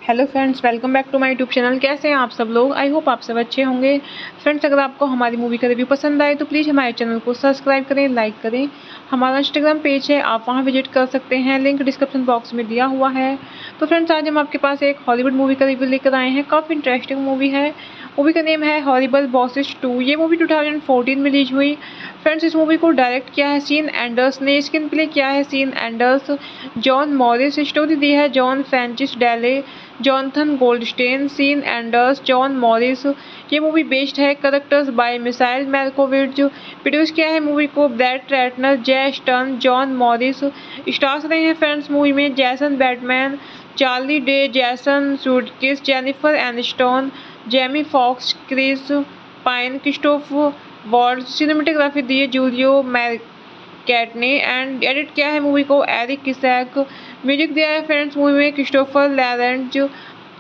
Hello friends welcome back to my YouTube channel कैसे हैं आप सब लोग I hope आप सब अच्छे होंगे friends अगर आपको हमारी मूवी का रिव्यू पसंद आए तो प्लीज़ हमारे चैनल को सब्सक्राइब करें लाइक करें हमारा इंस्टाग्राम पेज है आप वहाँ विजिट कर सकते हैं लिंक डिस्क्रिप्शन बॉक्स में दिया हुआ है तो फ्रेंड्स आज हम आपके पास एक हॉलीवुड मूवी का रिव्यू लेकर आए हैं काफ़ी इंटरेस्टिंग मूवी है मूवी का नेम है हॉलीबल बॉसिस टू ये मूवी 2014 में रिलीज हुई फ्रेंड्स इस मूवी को डायरेक्ट किया है सीन एंडर्स ने स्क्रीन प्ले किया है Sean Anders John Morris story दी है John Francis Daley Jonathan Goldstein Sean Anders John Morris ये मूवी बेस्ड है characters by Michael Markowitz produce किया है मूवी को bread ट्रैटनर Jay Stern John Morris stars रहे हैं फ्रेंड्स मूवी में Jason Bateman Charlie Day Jason Sudeikis Jennifer Aniston Jamie Foxx Chris Pine Christoph Waltz cinematography दी है Julio cat ने and edit किया है मूवी को एरिक किसैक म्यूजिक दिया है फ्रेंड्स मूवी में क्रिस्टोफर लैरेंट जो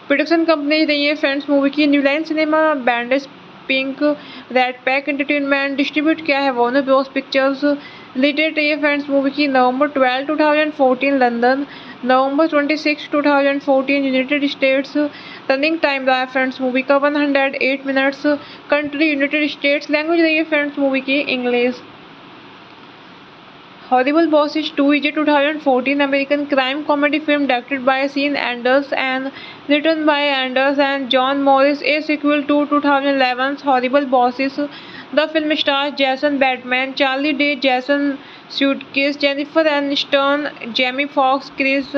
प्रोडक्शन कंपनी रही है फ्रेंड्स मूवी की New Line cinema Benderspink RatPac Entertainment distribute किया है Warner Bros Pictures related events friends movie की November two thousand fourteen London November twenty six two thousand fourteen United States running time रहा है friends movie का one hundred eight minutes country United States language रही है friends movie की English Horrible is two is a two thousand fourteen American crime comedy film directed by Sean Anders and written by Anders and John Morris a sequel to two thousand eleven Horrible Bosses The film stars Jason Bateman, Charlie Day, Jason Sudeikis, Jennifer Aniston, Jamie Foxx, Chris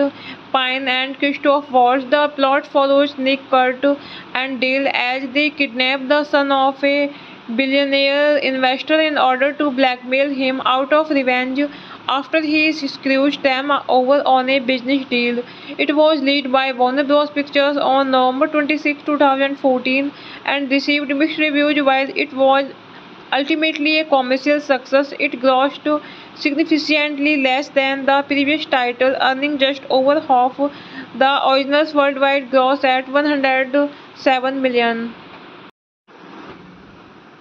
Pine, and Christoph Waltz. The plot follows Nick, Kurt, and Dale as they kidnap the son of a billionaire investor in order to blackmail him out of revenge after he screws them over on a business deal. It was released by Warner Bros. Pictures on November 26, 2014 and received mixed reviews while it was Ultimately, a commercial success, it grossed significantly less than the previous title, earning just over half the original's worldwide gross at 107 million.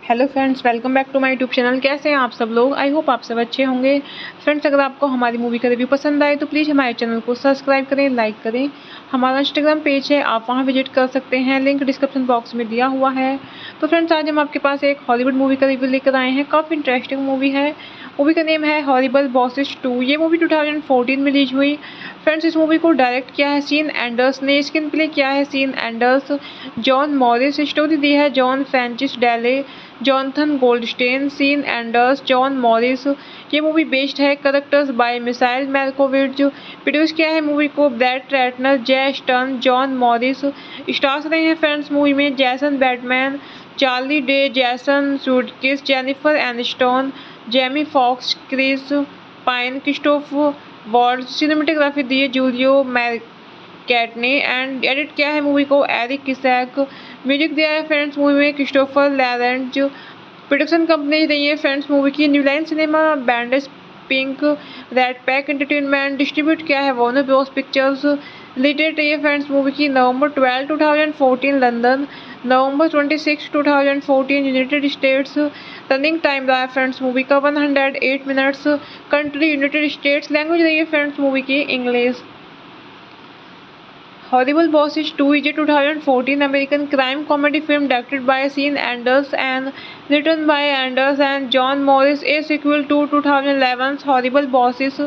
Hello friends welcome back to my YouTube channel कैसे हैं आप सब लोग I hope आप सब अच्छे होंगे friends अगर आपको हमारी मूवी का रिव्यू पसंद आए तो प्लीज़ हमारे चैनल को सब्सक्राइब करें लाइक करें हमारा इंस्टाग्राम पेज है आप वहां विजिट कर सकते हैं लिंक डिस्क्रिप्शन बॉक्स में दिया हुआ है तो फ्रेंड्स आज हम आपके पास एक हॉलीवुड मूवी का रिव्यू लेकर आए हैं काफ़ी इंटरेस्टिंग मूवी है मूवी का नेम है हॉरिबल बॉसिस टू ये मूवी 2014 में रिलीज हुई फ्रेंड्स इस मूवी को डायरेक्ट किया है सीन एंडर्स ने स्क्रीन प्ले किया है Sean Anders John Morris story दी है John Francis Daley Jonathan Goldstein Sean Anders John Morris ये मूवी बेस्ड है characters by Michael Markowitz produce किया है मूवी को bread ट्रैटनर Jay Stern John Morris stars रहे हैं फ्रेंड्स मूवी में जैसन Bateman Charlie Day Jason Sudeikis Jennifer Aniston Jamie Foxx Chris Pine Christoph Waltz cinematography दी है जूलियो मैकेट ने एंड एडिट किया है मूवी को एरिक किसैक म्यूजिक दिया है फ्रेंड्स मूवी में क्रिस्टोफर जो प्रोडक्शन कंपनी रही है फ्रेंड्स मूवी की New Line cinema Benderspink RatPac Entertainment distribute किया है Warner Bros Pictures friends movie की November movie two thousand fourteen London November twenty six two thousand fourteen United States running time रहा है friends movie का one hundred eight minutes country United States language रही है friends movie की English Horrible is two is a two thousand fourteen American crime comedy film directed by Sean Anders and written by Anders and John Morris a sequel to two thousand eleven Horrible Bosses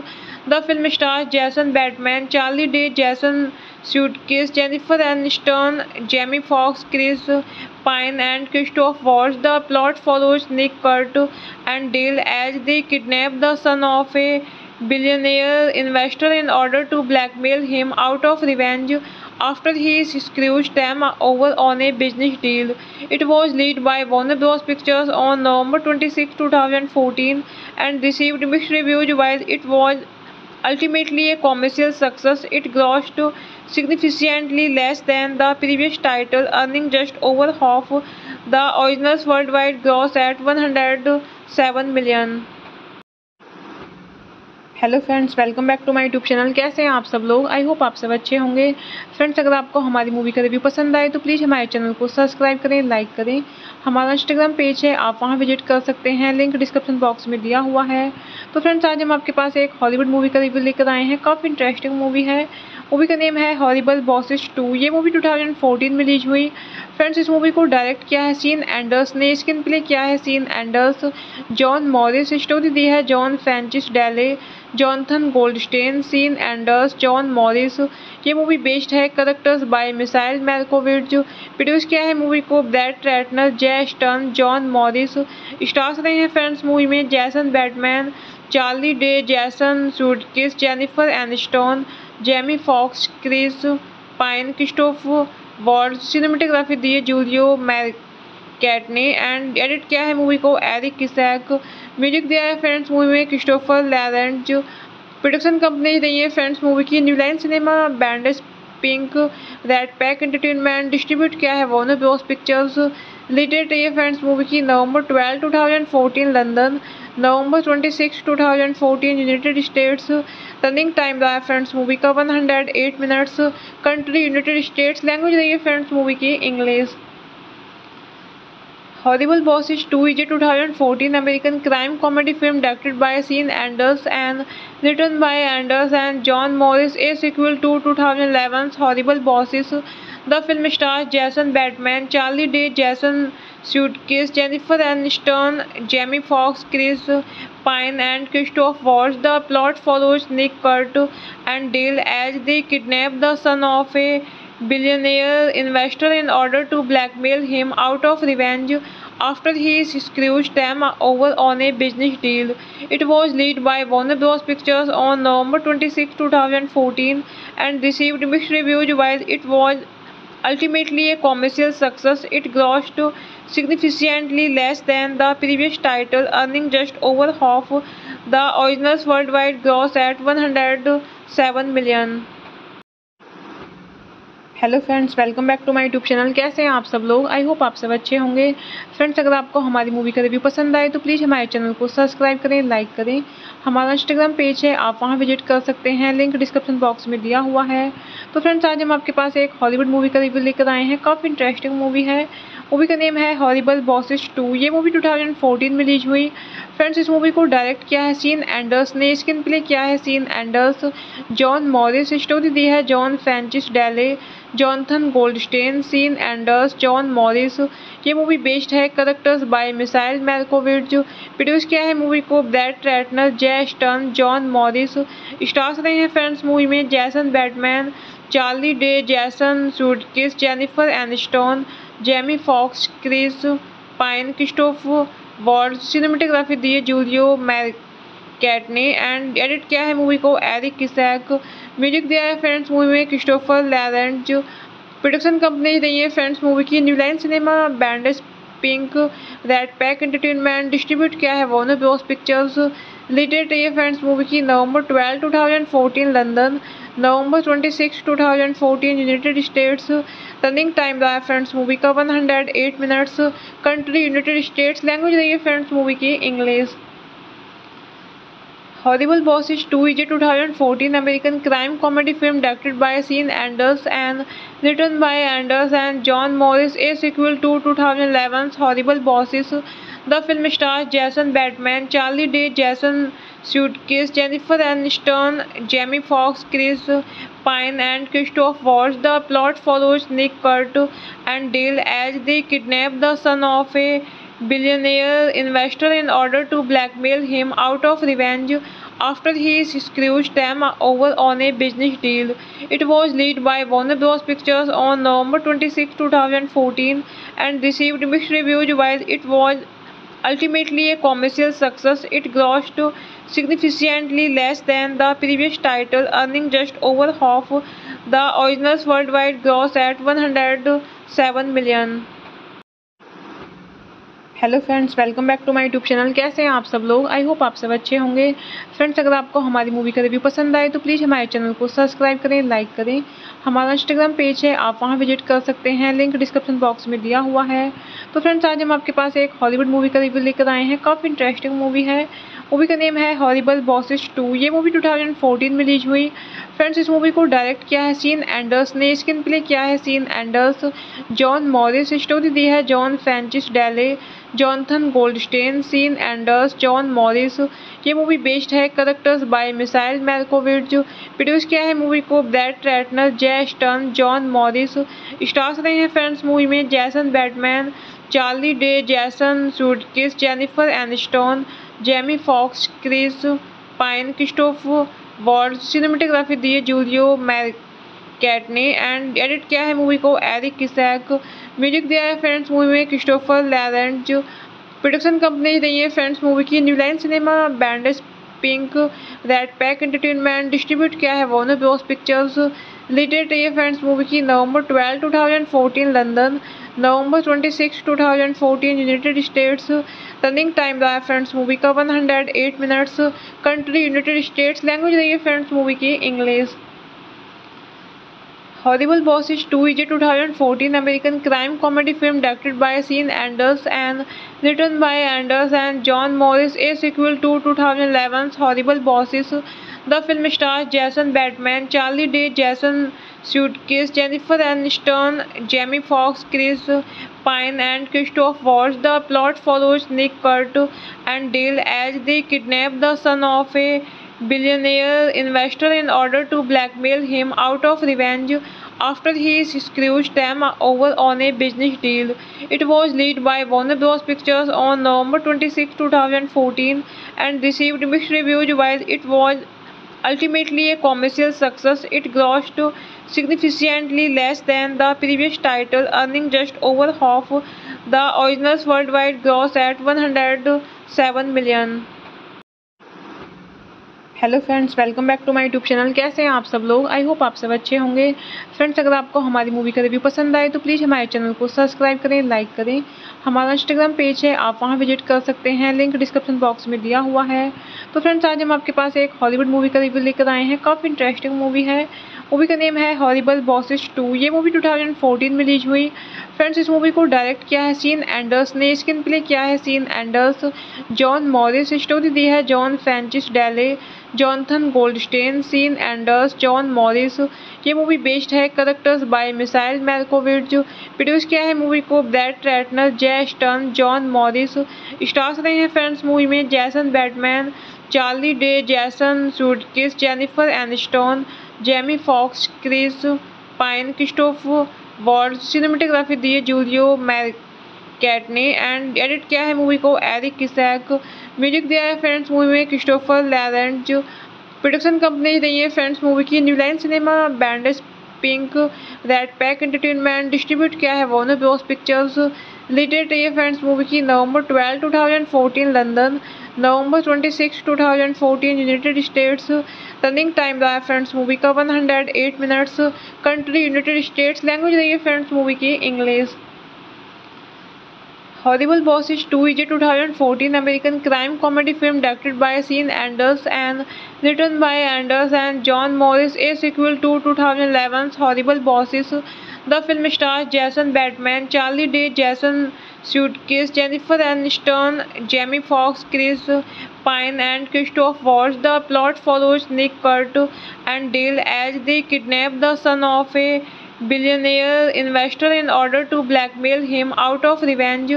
The film stars Jason Bateman, Charlie Day, Jason Sudeikis, Jennifer Aniston, Jamie Foxx, Chris Pine, and Christoph Waltz. The plot follows Nick, Kurt, and Dale as they kidnap the son of a billionaire investor in order to blackmail him out of revenge after he screws them over on a business deal. It was released by Warner Bros. Pictures on November 26, 2014 and received mixed reviews while it was Ultimately, a commercial success, it grossed significantly less than the previous title, earning just over half the original's worldwide gross at 107 million. Hello friends welcome back to my YouTube channel कैसे हैं आप सब लोग I hope आप सब अच्छे होंगे friends अगर आपको हमारी मूवी का रिव्यू पसंद आए तो प्लीज़ हमारे चैनल को सब्सक्राइब करें लाइक करें हमारा इंस्टाग्राम पेज है आप वहां विजिट कर सकते हैं लिंक डिस्क्रिप्शन बॉक्स में दिया हुआ है तो फ्रेंड्स आज हम आपके पास एक हॉलीवुड मूवी का रिव्यू लेकर आए हैं काफ़ी इंटरेस्टिंग मूवी है मूवी का नेम है हॉरीबल बॉसिस टू ये मूवी टू में रिलीज हुई फ्रेंड्स इस मूवी को डायरेक्ट किया है सीन एंडर्स ने स्क्रीन प्ले किया है Sean Anders John Morris story दी है John Francis Daley Jonathan Goldstein Sean Anders John Morris ये मूवी बेस्ड है characters by Michael Markowitz produce किया है मूवी को bread ट्रैटनर Jay Stern John Morris stars रहे हैं फ्रेंड्स मूवी में Jason Bateman Charlie Day Jason Sudeikis Jennifer Aniston Jamie Foxx Chris Pine Christoph Waltz cinematography दी है Julio Macat ने and edit किया है मूवी को एरिक किसैक म्यूजिक दिया है फ्रेंड्स मूवी में क्रिस्टोफर लैरेंट जो प्रोडक्शन कंपनी रही है फ्रेंड्स मूवी की New Line cinema Benderspink RatPac Entertainment distribute किया है वॉर्नर ब्रोस पिक्चर्स रिलेटेड रही है फ्रेंड्स मूवी की November twelve two thousand fourteen London November twenty six two thousand fourteen United States running time रहा है friends movie का one hundred eight minutes country United States language रही है friends movie की English Horrible Bosses is 2 is a 2014 American crime comedy film directed by Sean Anders and written by Anders and John Morris, a sequel to 2011's Horrible Bosses. The film stars Jason Bateman, Charlie Day, Jason Suitcase, Jennifer Aniston, Jamie Foxx, Chris Pine, and Christoph Waltz. The plot follows Nick, Kurt, and Dale as they kidnap the son of a billionaire investor in order to blackmail him out of revenge after he screwed them over on a business deal. It was lead by Warner Bros. Pictures on November 26, 2014 and received mixed reviews while it was ultimately a commercial success. It grossed significantly less than the previous title, earning just over half the original's worldwide gross at 107 million. Hello friends welcome back to my YouTube channel कैसे हैं आप सब लोग I hope आप सब अच्छे होंगे friends अगर आपको हमारी मूवी का रिव्यू पसंद आए तो प्लीज़ हमारे चैनल को सब्सक्राइब करें लाइक करें हमारा इंस्टाग्राम पेज है आप वहां विजिट कर सकते हैं लिंक डिस्क्रिप्शन बॉक्स में दिया हुआ है तो फ्रेंड्स आज हम आपके पास एक हॉलीवुड मूवी का रिव्यू लेकर आए हैं काफ़ी इंटरेस्टिंग मूवी है मूवी का नेम है हॉरीबल बॉसिस टू ये मूवी टू में रिलीज हुई फ्रेंड्स इस मूवी को डायरेक्ट किया है सीन एंडर्स ने स्क्रीन प्ले किया है Sean Anders John Morris story दी है John Francis Daley Jonathan Goldstein Sean Anders John Morris ये मूवी बेस्ड है characters by Michael Markowitz produce किया है मूवी को bread ट्रैटनर Jay Stern John Morris stars रहे हैं फ्रेंड्स मूवी में Jason Bateman Charlie Day Jason Sudeikis Jennifer Aniston Jamie Foxx Chris Pine Christoph Waltz cinematography दी है Julio Macat ने and edit किया है मूवी को एरिक किसैक म्यूजिक दिया है फ्रेंड्स मूवी में क्रिस्टोफर लैलेंड जो प्रोडक्शन कंपनी रही है फ्रेंड्स मूवी की New cinema Benderspink RatPac Entertainment distribute किया है वॉर्नर ब्रोस पिक्चर्स रिलेटेड है फ्रेंड्स मूवी की November twelve two thousand fourteen London November twenty six two thousand fourteen United States running time रहा है friends movie का one hundred eight minutes country United States language रही है friends movie की English Horrible Boss is 2 is a 2014 American crime comedy film directed by Sean Anders and written by Anders and John Morris, a sequel to 2011's Horrible Bosses. The film stars Jason Bateman, Charlie Day, Jason Sudeikis, Jennifer Aniston, Jamie Foxx, Chris Pine, and Christoph Waltz. The plot follows Nick, Kurt, and Dale as they kidnap the son of a billionaire investor in order to blackmail him out of revenge after he screwed them over on a business deal. It was lead by Warner Bros. Pictures on November 26, 2014 and received mixed reviews while it was ultimately a commercial success. It grossed significantly less than the previous title, earning just over half the original's worldwide gross at 107 million. Hello friends welcome back to my YouTube channel कैसे हैं आप सब लोग I hope आप सब अच्छे होंगे friends अगर आपको हमारी मूवी का रिव्यू पसंद आए तो प्लीज़ हमारे चैनल को सब्सक्राइब करें लाइक करें हमारा इंस्टाग्राम पेज है आप वहां विजिट कर सकते हैं लिंक डिस्क्रिप्शन बॉक्स में दिया हुआ है तो फ्रेंड्स आज हम आपके पास एक हॉलीवुड मूवी का रिव्यू लेकर आए हैं काफ़ी इंटरेस्टिंग मूवी है मूवी का नेम है हॉरीबल बॉसिस टू ये मूवी टू में रिलीज हुई फ्रेंड्स इस मूवी को डायरेक्ट किया है सीन एंडर्स ने स्क्रीन प्ले किया है Sean Anders John Morris story दी है John Francis Daley Jonathan Goldstein Sean Anders John Morris ये मूवी बेस्ड है characters by Michael Markowitz produce किया है मूवी को bread ट्रैटनर Jay Stern John Morris stars रहे हैं फ्रेंड्स मूवी में Jason Bateman Charlie Day Jason Sudeikis Jennifer Aniston Jamie Foxx Chris Pine Christoph Waltz cinematography दी है Julio Macat and edit किया है movie को एरिक किसैक म्यूजिक दिया है friends movie में क्रिस्टोफर लैलेंड जो प्रोडक्शन कंपनी रही है फ्रेंड्स मूवी की New Line Cinema BenderSpink RatPac Entertainment distribute किया है वॉर्नर ब्रोस पिक्चर्स रिलेटेड है फ्रेंड्स मूवी की November twelve two thousand fourteen London November twenty six two thousand fourteen United States running time रहा है friends movie का one hundred eight minutes country United States language रही है friends movie की English Horrible Bosses is 2 is a 2014 American crime comedy film directed by Sean Anders and written by Anders and John Morris, a sequel to 2011's Horrible Bosses. The film stars Jason Bateman, Charlie Day, Jason Suitcase, Jennifer Aniston, Jamie Foxx, Chris Pine, and Christoph Waltz. The plot follows Nick Kurt and Dale as they kidnap the son of a billionaire investor in order to blackmail him out of revenge after he screwed them over on a business deal. It was lead by Warner Bros. Pictures on November 26, 2014 and received mixed reviews while it was ultimately a commercial success. It grossed significantly less than the previous title, earning just over half the original's worldwide gross at 107 million. Hello friends welcome back to my YouTube channel कैसे हैं आप सब लोग I hope आप सब अच्छे होंगे friends अगर आपको हमारी मूवी का रिव्यू पसंद आए तो प्लीज़ हमारे चैनल को सब्सक्राइब करें लाइक करें हमारा इंस्टाग्राम पेज है आप वहां विजिट कर सकते हैं लिंक डिस्क्रिप्शन बॉक्स में दिया हुआ है तो फ्रेंड्स आज हम आपके पास एक हॉलीवुड मूवी का रिव्यू लेकर आए हैं काफ़ी इंटरेस्टिंग मूवी है मूवी का नेम है हॉरिबल बॉसिस टू ये मूवी 2014 में रिलीज हुई फ्रेंड्स इस मूवी को डायरेक्ट किया है सीन एंडर्स ने स्क्रीन प्ले किया है Sean Anders John Morris story दी है John Francis Daley Jonathan Goldstein Sean Anders John Morris ये मूवी बेस्ड है characters by Michael Markowitz produce किया है मूवी को bread ट्रैटनर Jay Stern John Morris stars रहे हैं फ्रेंड्स मूवी में जैसन Bateman Charlie Day Jason Sudeikis Jennifer Aniston Jamie Foxx Chris Pine Christoph Waltz cinematography दी है जूलियो मैकेट ने एंड एडिट किया है मूवी को एरिक किसैक म्यूजिक दिया है फ्रेंड्स मूवी में क्रिस्टोफर लैरेंज प्रोडक्शन कंपनी रही है फ्रेंड्स मूवी की New Line Cinema BenderSpink RatPac Entertainment distribute किया है वॉर्नर ब्रोस पिक्चर्स रिलेटेड है फ्रेंड्स मूवी की November twelve two London November 26, 2014 United States running time रहा है फ्रेंड्स मूवी का 108 minutes country United States language रही है फ्रेंड्स मूवी की English Horrible is two is a two thousand fourteen American crime comedy film directed by Sean Anders and written by Anders and John Morris a sequel to two thousand eleven horrible bosses the film star Jason Bateman Charlie Day Jason suitcase. Jennifer Aniston, Jamie Fox, Chris Pine, and Christoph Waltz. The plot follows Nick, Kurt, and Dale as they kidnap the son of a billionaire investor in order to blackmail him out of revenge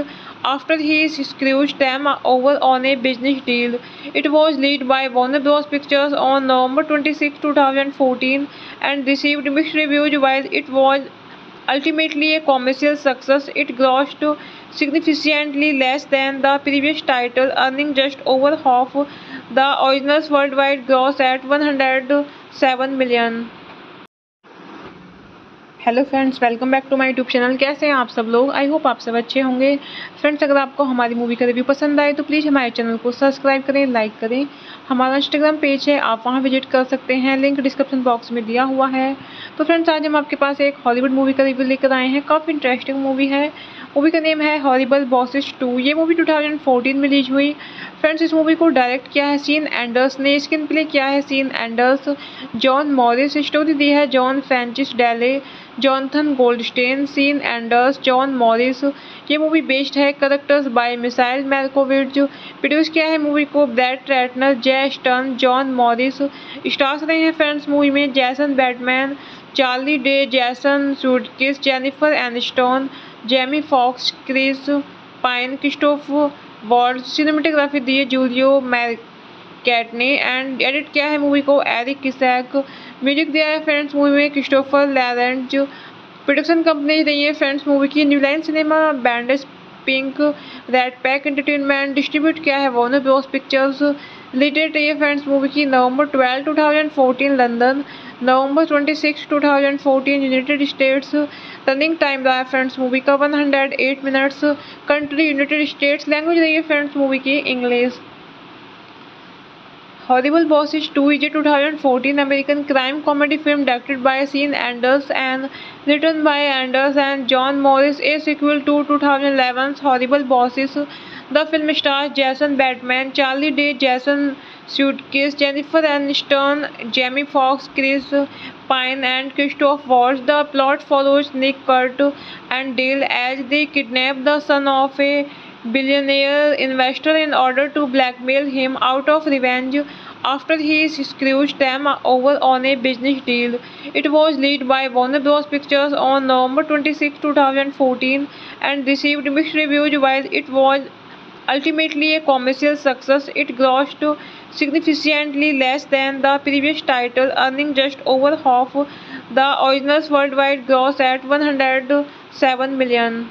after he screws them over on a business deal. It was led by Warner Bros. Pictures on November 26, 2014 and received mixed reviews while it was ultimately a commercial success. It grossed significantly less than the previous title, earning just over half the original's worldwide gross at 107 million. Hello friends welcome back to my YouTube channel कैसे हैं आप सब लोग I hope आप सब अच्छे होंगे friends अगर आपको हमारी मूवी का रिव्यू पसंद आए तो प्लीज़ हमारे चैनल को सब्सक्राइब करें लाइक करें हमारा इंस्टाग्राम पेज है आप वहां विजिट कर सकते हैं लिंक डिस्क्रिप्शन बॉक्स में दिया हुआ है तो फ्रेंड्स आज हम आपके पास एक हॉलीवुड मूवी का रिव्यू लेकर आए हैं काफ़ी इंटरेस्टिंग मूवी है मूवी का नेम है हॉरिबल बॉसिस टू ये मूवी 2014 में रिलीज हुई फ्रेंड्स इस मूवी को डायरेक्ट किया है सीन एंडर्स ने स्क्रीन प्ले किया है Sean Anders John Morris story दी है John Francis Daley Jonathan Goldstein Sean Anders John Morris ये मूवी बेस्ड है characters by Michael Markowitz produce किया है मूवी को bread ट्रैटनर Jay Stern John Morris stars रहे हैं फ्रेंड्स मूवी में Jason Bateman Charlie Day Jason Sudeikis Jennifer Aniston Jamie Foxx Chris Pine Christoph Waltz cinematography दी है Julio Macat ने and edit किया है मूवी को एरिक किसैक म्यूजिक दिया है फ्रेंड्स मूवी में क्रिस्टोफर जो प्रोडक्शन कंपनी रही है फ्रेंड्स मूवी की New Line Cinema BenderSpink RatPac Entertainment distribute किया है वॉर्नर ब्रोस पिक्चर्स रिलेटेड रही है फ्रेंड्स मूवी की November twelve two thousand London November twenty six two thousand fourteen United States running time रहा है फ्रेंड्स मूवी का 108 minutes country United States language रही है फ्रेंड्स मूवी की English horrible boss is two is a two thousand fourteen American crime comedy film directed by Sean Anders and written by Anders and John Morris a sequel to two thousand eleven horrible bosses the film star Jason Bateman Charlie Day Jason Sudeikis Jennifer Aniston Jamie Foxx Chris Alpine and Christoph Waltz. The plot follows Nick, Kurt and Dale as they kidnap the son of a billionaire investor in order to blackmail him out of revenge after he screws them over on a business deal. It was led by Warner Bros. Pictures on November 26, 2014 and received mixed reviews while it was ultimately a commercial success. It grossed significantly less than the previous title, earning just over half the original's worldwide gross at 107 million.